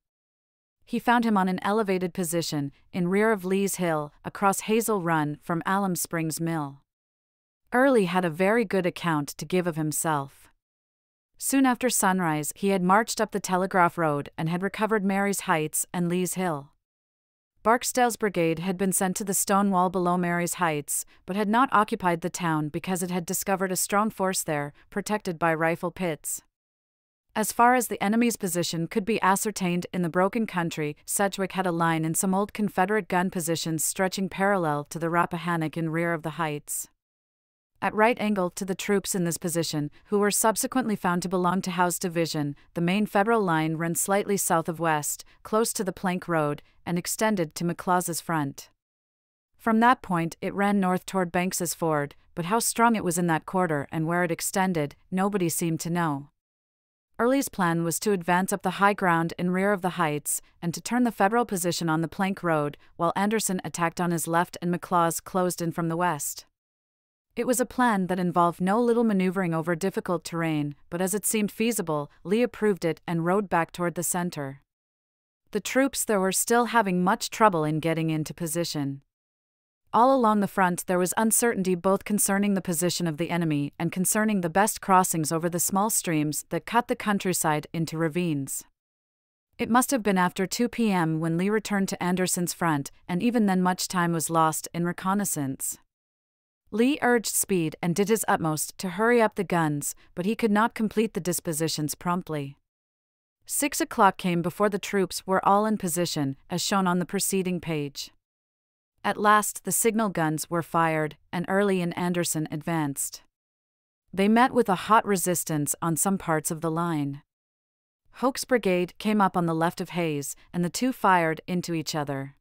He found him on an elevated position, in rear of Lee's Hill, across Hazel Run from Alum Springs Mill. Early had a very good account to give of himself. Soon after sunrise, he had marched up the Telegraph Road and had recovered Marye's Heights and Lee's Hill. Barksdale's brigade had been sent to the stone wall below Marye's Heights, but had not occupied the town because it had discovered a strong force there, protected by rifle pits. As far as the enemy's position could be ascertained in the broken country, Sedgwick had a line in some old Confederate gun positions stretching parallel to the Rappahannock in rear of the heights at right angle to the troops in this position, who were subsequently found to belong to Howe's division, the main Federal line ran slightly south of west, close to the Plank Road, and extended to McLaws's front. From that point, it ran north toward Banks's Ford, but how strong it was in that quarter and where it extended, nobody seemed to know. Early's plan was to advance up the high ground in rear of the heights and to turn the Federal position on the Plank Road, while Anderson attacked on his left and McLaws closed in from the west. It was a plan that involved no little maneuvering over difficult terrain, but as it seemed feasible, Lee approved it and rode back toward the center. The troops there were still having much trouble in getting into position. All along the front, there was uncertainty both concerning the position of the enemy and concerning the best crossings over the small streams that cut the countryside into ravines. It must have been after 2 p.m. when Lee returned to Anderson's front, and even then, much time was lost in reconnaissance. Lee urged speed and did his utmost to hurry up the guns, but he could not complete the dispositions promptly. Six o'clock came before the troops were all in position, as shown on the preceding page. At last, the signal guns were fired, and Early and Anderson advanced. They met with a hot resistance on some parts of the line. Hoke's brigade came up on the left of Hays, and the two fired into each other.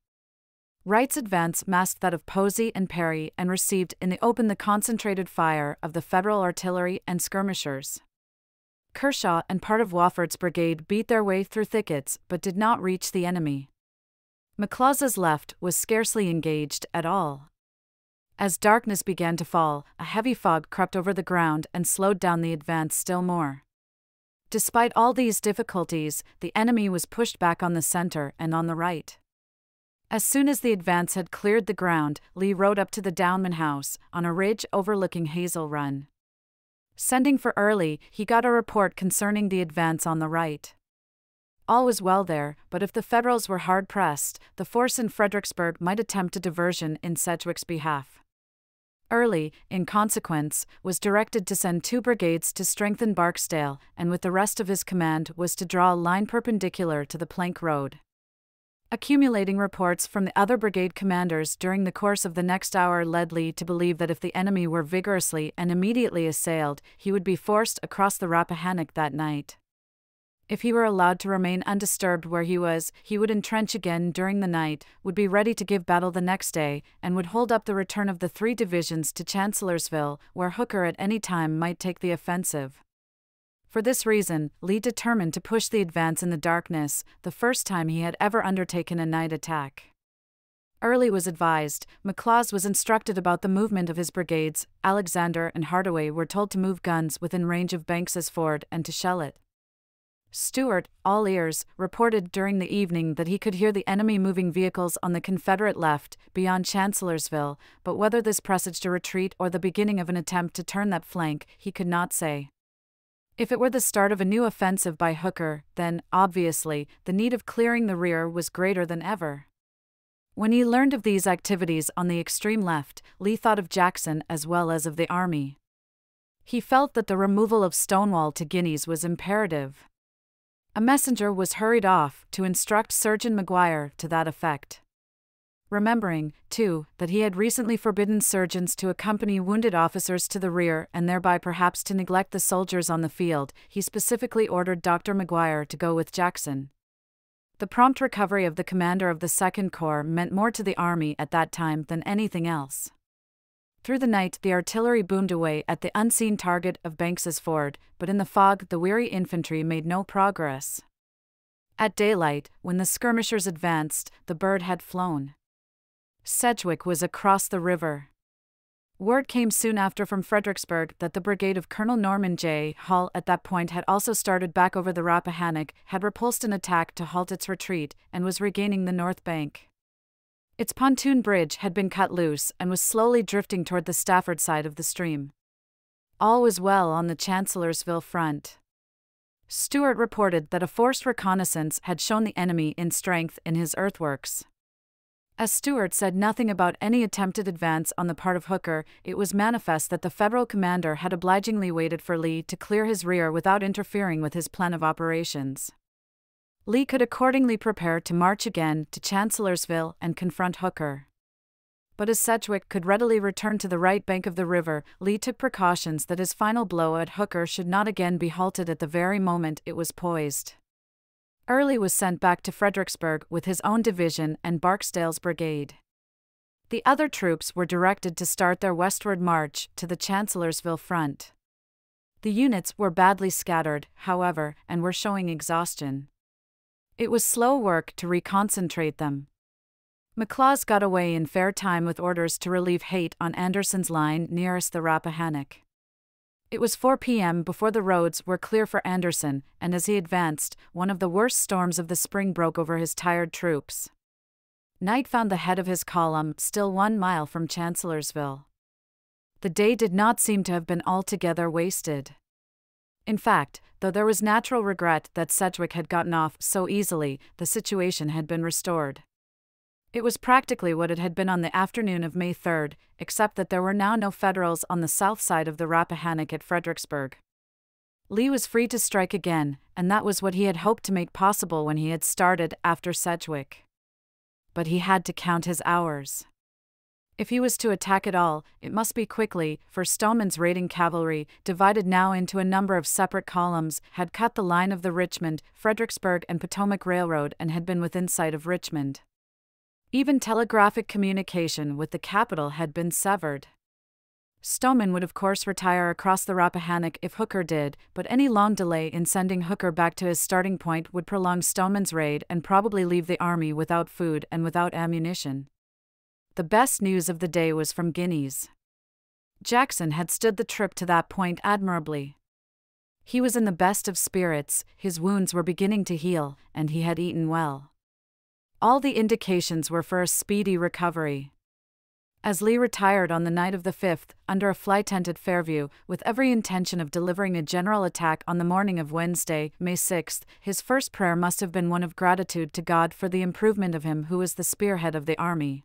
Wright's advance masked that of Posey and Perry and received in the open the concentrated fire of the Federal artillery and skirmishers. Kershaw and part of Wofford's brigade beat their way through thickets but did not reach the enemy. McLaws's left was scarcely engaged at all. As darkness began to fall, a heavy fog crept over the ground and slowed down the advance still more. Despite all these difficulties, the enemy was pushed back on the center and on the right. As soon as the advance had cleared the ground, Lee rode up to the Downman House, on a ridge overlooking Hazel Run. Sending for Early, he got a report concerning the advance on the right. All was well there, but if the Federals were hard pressed, the force in Fredericksburg might attempt a diversion in Sedgwick's behalf. Early, in consequence, was directed to send two brigades to strengthen Barksdale, and with the rest of his command was to draw a line perpendicular to the Plank Road. Accumulating reports from the other brigade commanders during the course of the next hour led Lee to believe that if the enemy were vigorously and immediately assailed, he would be forced across the Rappahannock that night. If he were allowed to remain undisturbed where he was, he would entrench again during the night, would be ready to give battle the next day, and would hold up the return of the three divisions to Chancellorsville, where Hooker at any time might take the offensive. For this reason, Lee determined to push the advance in the darkness, the first time he had ever undertaken a night attack. Early was advised, McLaws was instructed about the movement of his brigades, Alexander and Hardaway were told to move guns within range of Banks's Ford and to shell it. Stuart, all ears, reported during the evening that he could hear the enemy moving vehicles on the Confederate left, beyond Chancellorsville, but whether this presaged a retreat or the beginning of an attempt to turn that flank, he could not say. If it were the start of a new offensive by Hooker, then, obviously, the need of clearing the rear was greater than ever. When he learned of these activities on the extreme left, Lee thought of Jackson as well as of the army. He felt that the removal of Stonewall to Guineas was imperative. A messenger was hurried off to instruct Surgeon McGuire to that effect. Remembering, too, that he had recently forbidden surgeons to accompany wounded officers to the rear and thereby perhaps to neglect the soldiers on the field, he specifically ordered Dr. McGuire to go with Jackson. The prompt recovery of the commander of the Second Corps meant more to the Army at that time than anything else. Through the night, the artillery boomed away at the unseen target of Banks's Ford, but in the fog, the weary infantry made no progress. At daylight, when the skirmishers advanced, the bird had flown. Sedgwick was across the river. Word came soon after from Fredericksburg that the brigade of Colonel Norman J. Hall at that point had also started back over the Rappahannock, had repulsed an attack to halt its retreat, and was regaining the north bank. Its pontoon bridge had been cut loose and was slowly drifting toward the Stafford side of the stream. All was well on the Chancellorsville front. Stuart reported that a forced reconnaissance had shown the enemy in strength in his earthworks. As Stuart said nothing about any attempted advance on the part of Hooker, it was manifest that the Federal commander had obligingly waited for Lee to clear his rear without interfering with his plan of operations. Lee could accordingly prepare to march again to Chancellorsville and confront Hooker. But as Sedgwick could readily return to the right bank of the river, Lee took precautions that his final blow at Hooker should not again be halted at the very moment it was poised. Early was sent back to Fredericksburg with his own division and Barksdale's brigade. The other troops were directed to start their westward march to the Chancellorsville front. The units were badly scattered, however, and were showing exhaustion. It was slow work to reconcentrate them. McLaws got away in fair time with orders to relieve Heth on Anderson's line nearest the Rappahannock. It was 4 p.m. before the roads were clear for Anderson, and as he advanced, one of the worst storms of the spring broke over his tired troops. Night found the head of his column still one mile from Chancellorsville. The day did not seem to have been altogether wasted. In fact, though there was natural regret that Sedgwick had gotten off so easily, the situation had been restored. It was practically what it had been on the afternoon of May 3, except that there were now no Federals on the south side of the Rappahannock at Fredericksburg. Lee was free to strike again, and that was what he had hoped to make possible when he had started after Sedgwick. But he had to count his hours. If he was to attack at all, it must be quickly, for Stoneman's raiding cavalry, divided now into a number of separate columns, had cut the line of the Richmond, Fredericksburg, and Potomac Railroad and had been within sight of Richmond. Even telegraphic communication with the capital had been severed. Stoneman would of course retire across the Rappahannock if Hooker did, but any long delay in sending Hooker back to his starting point would prolong Stoneman's raid and probably leave the army without food and without ammunition. The best news of the day was from Guineas. Jackson had stood the trip to that point admirably. He was in the best of spirits, his wounds were beginning to heal, and he had eaten well. All the indications were for a speedy recovery. As Lee retired on the night of the 5th, under a fly tent at Fairview, with every intention of delivering a general attack on the morning of Wednesday, May 6th, his first prayer must have been one of gratitude to God for the improvement of him who was the spearhead of the army.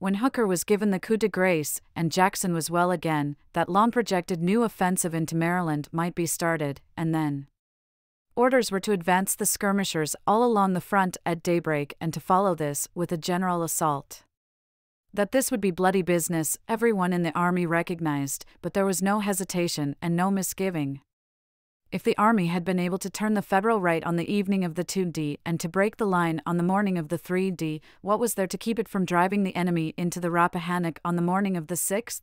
When Hooker was given the coup de grace and Jackson was well again, that long projected new offensive into Maryland might be started, and then. Orders were to advance the skirmishers all along the front at daybreak and to follow this with a general assault. That this would be bloody business, everyone in the army recognized, but there was no hesitation and no misgiving. If the army had been able to turn the Federal right on the evening of the 2D and to break the line on the morning of the 3D, what was there to keep it from driving the enemy into the Rappahannock on the morning of the 6th?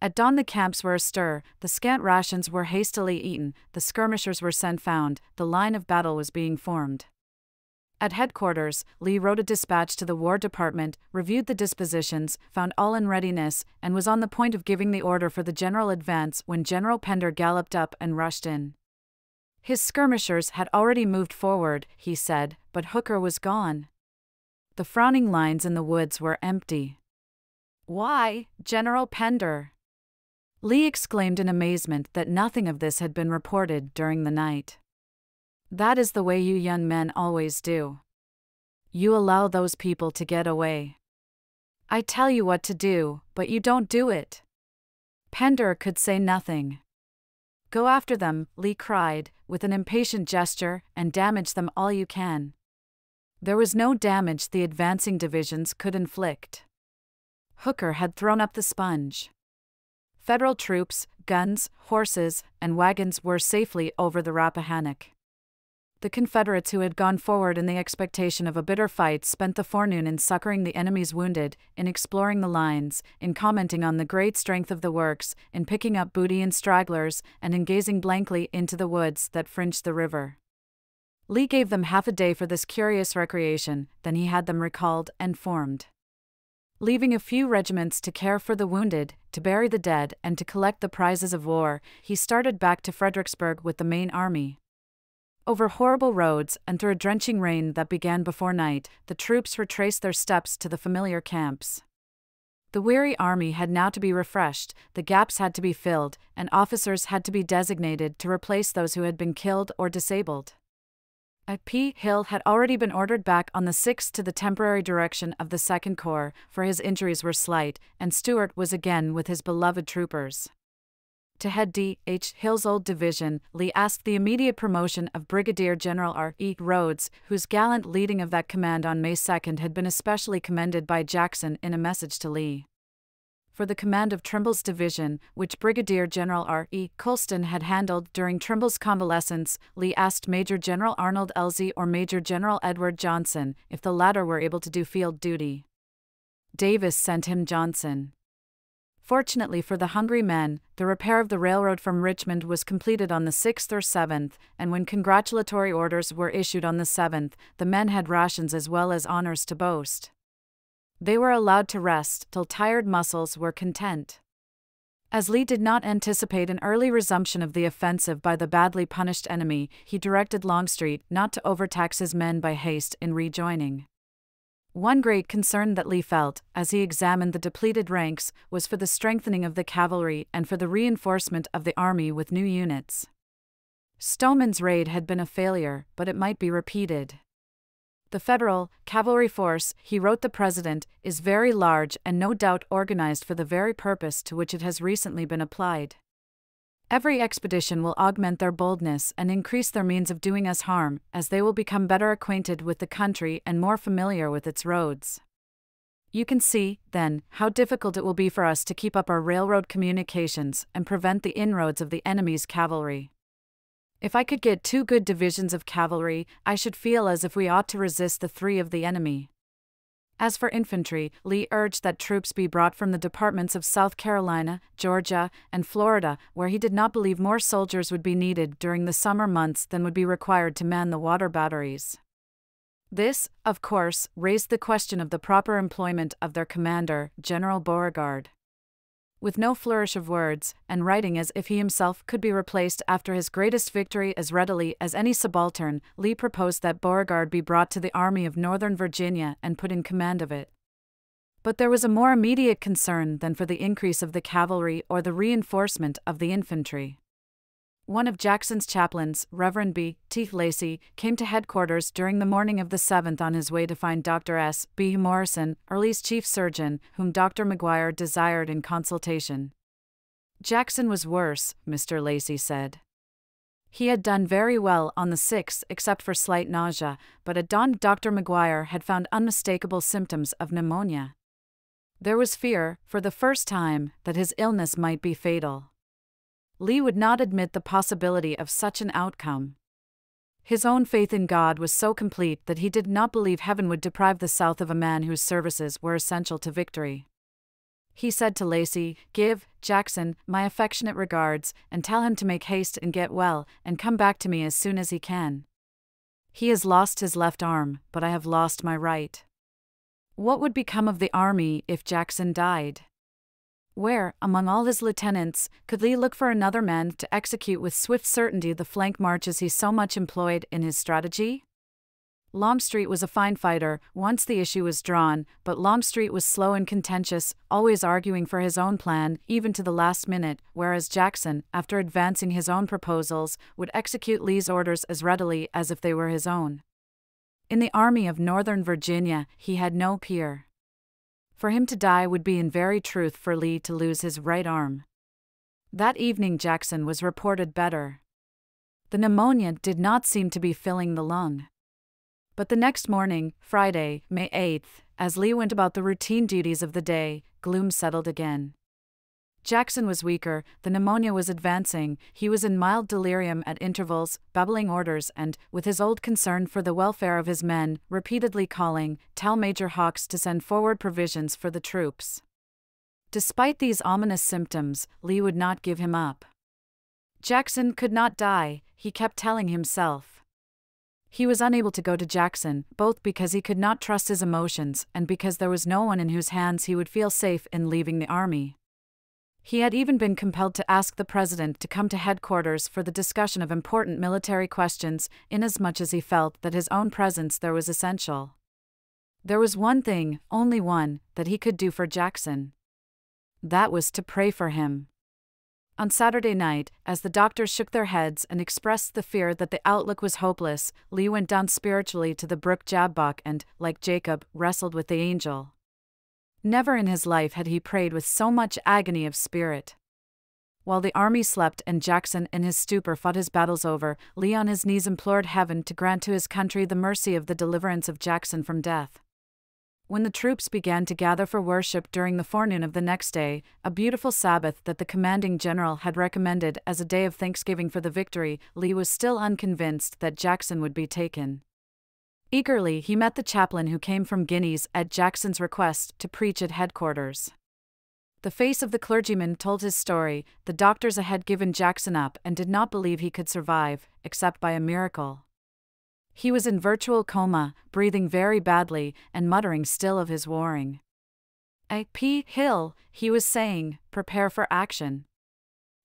At dawn, the camps were astir, the scant rations were hastily eaten, the skirmishers were sent found, the line of battle was being formed. At headquarters, Lee wrote a dispatch to the War Department, reviewed the dispositions, found all in readiness, and was on the point of giving the order for the general advance when General Pender galloped up and rushed in. His skirmishers had already moved forward, he said, but Hooker was gone. The frowning lines in the woods were empty. Why, General Pender? Lee exclaimed in amazement that nothing of this had been reported during the night. That is the way you young men always do. You allow those people to get away. I tell you what to do, but you don't do it. Pender could say nothing. Go after them, Lee cried, with an impatient gesture, and damage them all you can. There was no damage the advancing divisions could inflict. Hooker had thrown up the sponge. Federal troops, guns, horses, and wagons were safely over the Rappahannock. The Confederates who had gone forward in the expectation of a bitter fight spent the forenoon in succoring the enemy's wounded, in exploring the lines, in commenting on the great strength of the works, in picking up booty and stragglers, and in gazing blankly into the woods that fringed the river. Lee gave them half a day for this curious recreation, then he had them recalled and formed. Leaving a few regiments to care for the wounded, to bury the dead, and to collect the prizes of war, he started back to Fredericksburg with the main army. Over horrible roads and through a drenching rain that began before night, the troops retraced their steps to the familiar camps. The weary army had now to be refreshed, the gaps had to be filled, and officers had to be designated to replace those who had been killed or disabled. P. Hill had already been ordered back on the 6th to the temporary direction of the 2nd Corps, for his injuries were slight, and Stuart was again with his beloved troopers to head D. H. Hill's old division, Lee asked the immediate promotion of Brigadier General R. E. Rodes, whose gallant leading of that command on May 2 had been especially commended by Jackson in a message to Lee. For the command of Trimble's division, which Brigadier General R. E. Colston had handled during Trimble's convalescence, Lee asked Major General Arnold Elzey or Major General Edward Johnson if the latter were able to do field duty. Davis sent him Johnson. Fortunately for the hungry men, the repair of the railroad from Richmond was completed on the 6th or 7th, and when congratulatory orders were issued on the 7th, the men had rations as well as honors to boast. They were allowed to rest till tired muscles were content. As Lee did not anticipate an early resumption of the offensive by the badly punished enemy, he directed Longstreet not to overtax his men by haste in rejoining. One great concern that Lee felt, as he examined the depleted ranks, was for the strengthening of the cavalry and for the reinforcement of the army with new units. Stoneman's raid had been a failure, but it might be repeated. The federal cavalry force, he wrote the president, is very large and no doubt organized for the very purpose to which it has recently been applied. Every expedition will augment their boldness and increase their means of doing us harm, as they will become better acquainted with the country and more familiar with its roads. You can see, then, how difficult it will be for us to keep up our railroad communications and prevent the inroads of the enemy's cavalry. If I could get two good divisions of cavalry, I should feel as if we ought to resist the three of the enemy. As for infantry, Lee urged that troops be brought from the departments of South Carolina, Georgia, and Florida, where he did not believe more soldiers would be needed during the summer months than would be required to man the water batteries. This, of course, raised the question of the proper employment of their commander, General Beauregard with no flourish of words, and writing as if he himself could be replaced after his greatest victory as readily as any subaltern, Lee proposed that Beauregard be brought to the Army of Northern Virginia and put in command of it. But there was a more immediate concern than for the increase of the cavalry or the reinforcement of the infantry. One of Jackson's chaplains, Reverend B. T. Lacey, came to headquarters during the morning of the 7th on his way to find Dr. S. B. Morrison, Early's chief surgeon, whom Dr. McGuire desired in consultation. Jackson was worse, Mr. Lacey said. He had done very well on the 6th except for slight nausea, but at dawn Dr. McGuire had found unmistakable symptoms of pneumonia. There was fear, for the first time, that his illness might be fatal. Lee would not admit the possibility of such an outcome. His own faith in God was so complete that he did not believe heaven would deprive the South of a man whose services were essential to victory. He said to Lacey, Give Jackson my affectionate regards, and tell him to make haste and get well, and come back to me as soon as he can. He has lost his left arm, but I have lost my right. What would become of the army if Jackson died? Where, among all his lieutenants, could Lee look for another man to execute with swift certainty the flank marches he so much employed in his strategy? Longstreet was a fine fighter once the issue was drawn, but Longstreet was slow and contentious, always arguing for his own plan, even to the last minute, whereas Jackson, after advancing his own proposals, would execute Lee's orders as readily as if they were his own. In the Army of Northern Virginia, he had no peer. For him to die would be in very truth for Lee to lose his right arm. That evening, Jackson was reported better. The pneumonia did not seem to be filling the lung. But the next morning, Friday, May 8th, as Lee went about the routine duties of the day, gloom settled again. Jackson was weaker, the pneumonia was advancing, he was in mild delirium at intervals, babbling orders, and, with his old concern for the welfare of his men, repeatedly calling, Tell Major Hawks to send forward provisions for the troops. Despite these ominous symptoms, Lee would not give him up. Jackson could not die, he kept telling himself. He was unable to go to Jackson, both because he could not trust his emotions and because there was no one in whose hands he would feel safe in leaving the army. He had even been compelled to ask the president to come to headquarters for the discussion of important military questions, inasmuch as he felt that his own presence there was essential. There was one thing, only one, that he could do for Jackson. That was to pray for him. On Saturday night, as the doctors shook their heads and expressed the fear that the outlook was hopeless, Lee went down spiritually to the brook Jabbok and, like Jacob, wrestled with the angel. Never in his life had he prayed with so much agony of spirit. While the army slept and Jackson in his stupor fought his battles over, Lee on his knees implored heaven to grant to his country the mercy of the deliverance of Jackson from death. When the troops began to gather for worship during the forenoon of the next day, a beautiful Sabbath that the commanding general had recommended as a day of thanksgiving for the victory, Lee was still unconvinced that Jackson would be taken. Eagerly, he met the chaplain who came from Guineas at Jackson's request to preach at headquarters. The face of the clergyman told his story. The doctors had given Jackson up and did not believe he could survive, except by a miracle. He was in virtual coma, breathing very badly, and muttering still of his warring. A. P. Hill, he was saying, prepare for action.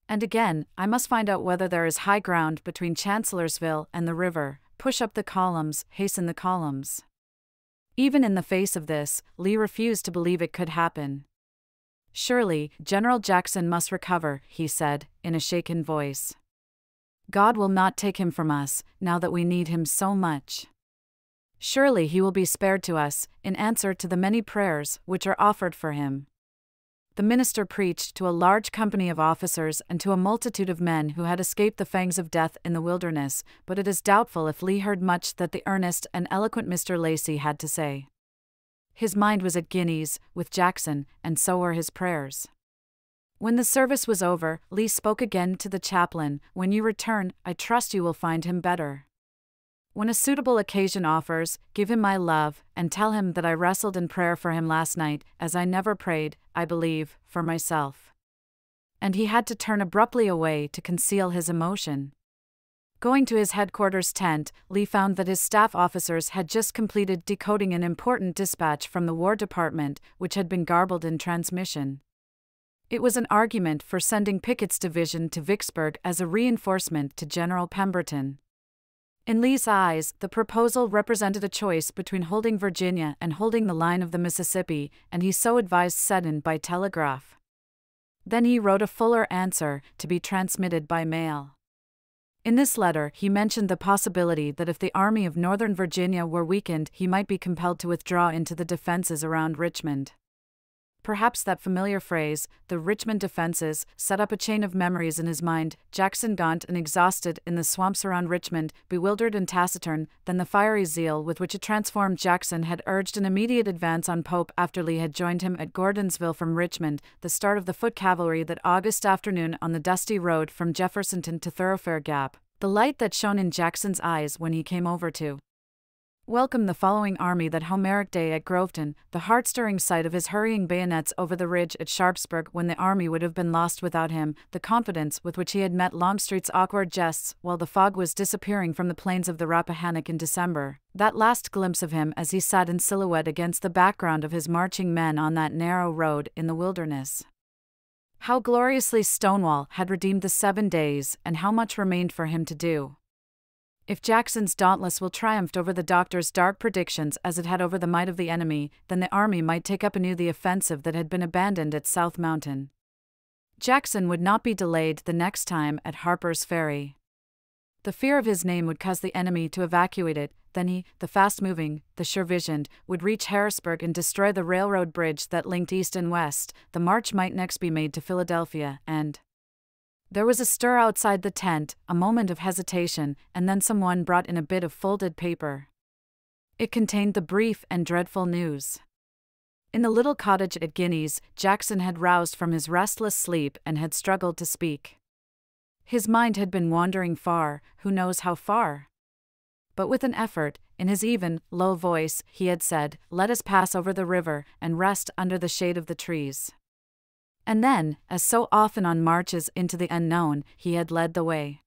And again, I must find out whether there is high ground between Chancellorsville and the river, push up the columns, hasten the columns. Even in the face of this, Lee refused to believe it could happen. Surely, General Jackson must recover, he said, in a shaken voice. God will not take him from us, now that we need him so much. Surely he will be spared to us, in answer to the many prayers which are offered for him the minister preached to a large company of officers and to a multitude of men who had escaped the fangs of death in the wilderness, but it is doubtful if Lee heard much that the earnest and eloquent Mr. Lacey had to say. His mind was at Guineas, with Jackson, and so were his prayers. When the service was over, Lee spoke again to the chaplain When you return, I trust you will find him better. When a suitable occasion offers, give him my love, and tell him that I wrestled in prayer for him last night, as I never prayed, I believe, for myself. And he had to turn abruptly away to conceal his emotion. Going to his headquarters tent, Lee found that his staff officers had just completed decoding an important dispatch from the War Department, which had been garbled in transmission. It was an argument for sending Pickett's division to Vicksburg as a reinforcement to General Pemberton. In Lee's eyes, the proposal represented a choice between holding Virginia and holding the line of the Mississippi, and he so advised Seddon by telegraph. Then he wrote a fuller answer, to be transmitted by mail. In this letter, he mentioned the possibility that if the Army of Northern Virginia were weakened, he might be compelled to withdraw into the defenses around Richmond. Perhaps that familiar phrase, the Richmond defenses, set up a chain of memories in his mind. Jackson gaunt and exhausted in the swamps around Richmond, bewildered and taciturn, then the fiery zeal with which a transformed Jackson had urged an immediate advance on Pope after Lee had joined him at Gordonsville from Richmond, the start of the foot cavalry that August afternoon on the dusty road from Jeffersonton to Thoroughfare Gap, the light that shone in Jackson's eyes when he came over to Welcome the following army that Homeric day at Groveton, the heart stirring sight of his hurrying bayonets over the ridge at Sharpsburg when the army would have been lost without him, the confidence with which he had met Longstreet's awkward jests while the fog was disappearing from the plains of the Rappahannock in December, that last glimpse of him as he sat in silhouette against the background of his marching men on that narrow road in the wilderness. How gloriously Stonewall had redeemed the seven days, and how much remained for him to do. If Jackson's Dauntless will triumphed over the doctor's dark predictions as it had over the might of the enemy, then the army might take up anew the offensive that had been abandoned at South Mountain. Jackson would not be delayed the next time at Harper's Ferry. The fear of his name would cause the enemy to evacuate it, then he, the fast moving, the sure visioned, would reach Harrisburg and destroy the railroad bridge that linked east and west. The march might next be made to Philadelphia, and. There was a stir outside the tent, a moment of hesitation, and then someone brought in a bit of folded paper. It contained the brief and dreadful news. In the little cottage at Guineas, Jackson had roused from his restless sleep and had struggled to speak. His mind had been wandering far, who knows how far? But with an effort, in his even, low voice, he had said, Let us pass over the river and rest under the shade of the trees. And then, as so often on marches into the unknown, he had led the way.